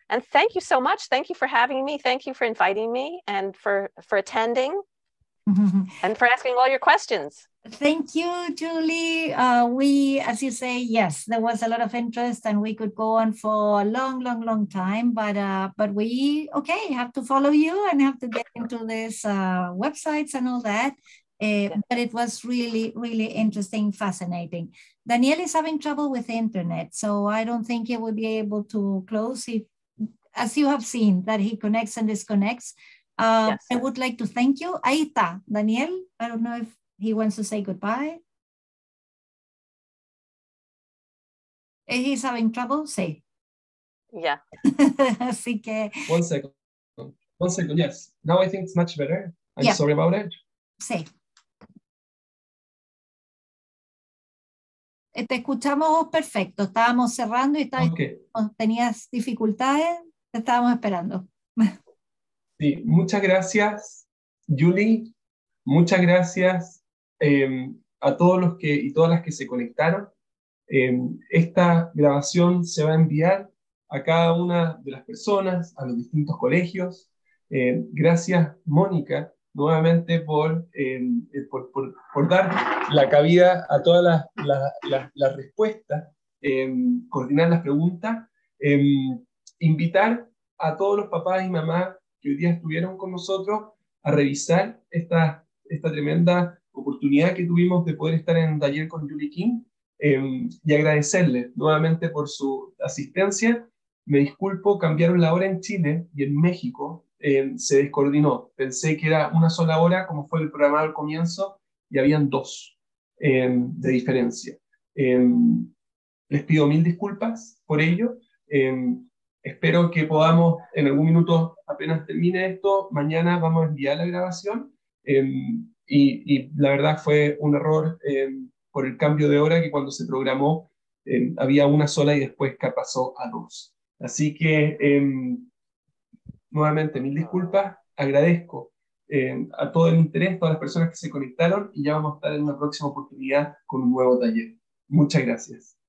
and thank you so much thank you for having me thank you for inviting me and for for attending and for asking all your questions. Thank you, Julie. Uh, we, as you say, yes, there was a lot of interest, and we could go on for a long, long, long time. But uh, but we okay have to follow you and have to get into these uh, websites and all that. Uh, but it was really, really interesting, fascinating. Daniel is having trouble with the internet, so I don't think he will be able to close if, as you have seen, that he connects and disconnects. Uh, yes. I would like to thank you. Ahí está, Daniel. I don't know if he wants to say goodbye. If he's having trouble, say. Yeah. Así que. One second. One second, yes. Now I think it's much better. I'm yeah. sorry about it. Sí. Eh, te escuchamos perfecto. Estábamos cerrando y estábamos, okay. tenías dificultades. Estábamos esperando. Sí, muchas gracias, Julie. Muchas gracias em, a todos los que y todas las que se conectaron. Em, esta grabación se va a enviar a cada una de las personas, a los distintos colegios. Em, gracias, Mónica, nuevamente por, eh, por, por, dar la cabida a todas las, las respuestas, coordinar las preguntas, invitar a todos los papás y mamás que hoy día estuvieron con nosotros a revisar esta, esta tremenda oportunidad que tuvimos de poder estar en taller con Julie King em, y agradecerle nuevamente por su asistencia. Me disculpo, cambiaron la hora en Chile y en México em, se descoordinó. Pensé que era una sola hora, como fue el programa al comienzo, y habían dos em, de diferencia. les pido mil disculpas por ello. Espero que podamos en algún minuto, apenas termine esto, mañana vamos a enviar la grabación. Em, y, la verdad fue un error em, por el cambio de hora que cuando se programó em, había una sola y después pasó a dos. Así que nuevamente mil disculpas, agradezco a todo el interés, todas las personas que se conectaron y ya vamos a estar en una próxima oportunidad con un nuevo taller. Muchas gracias.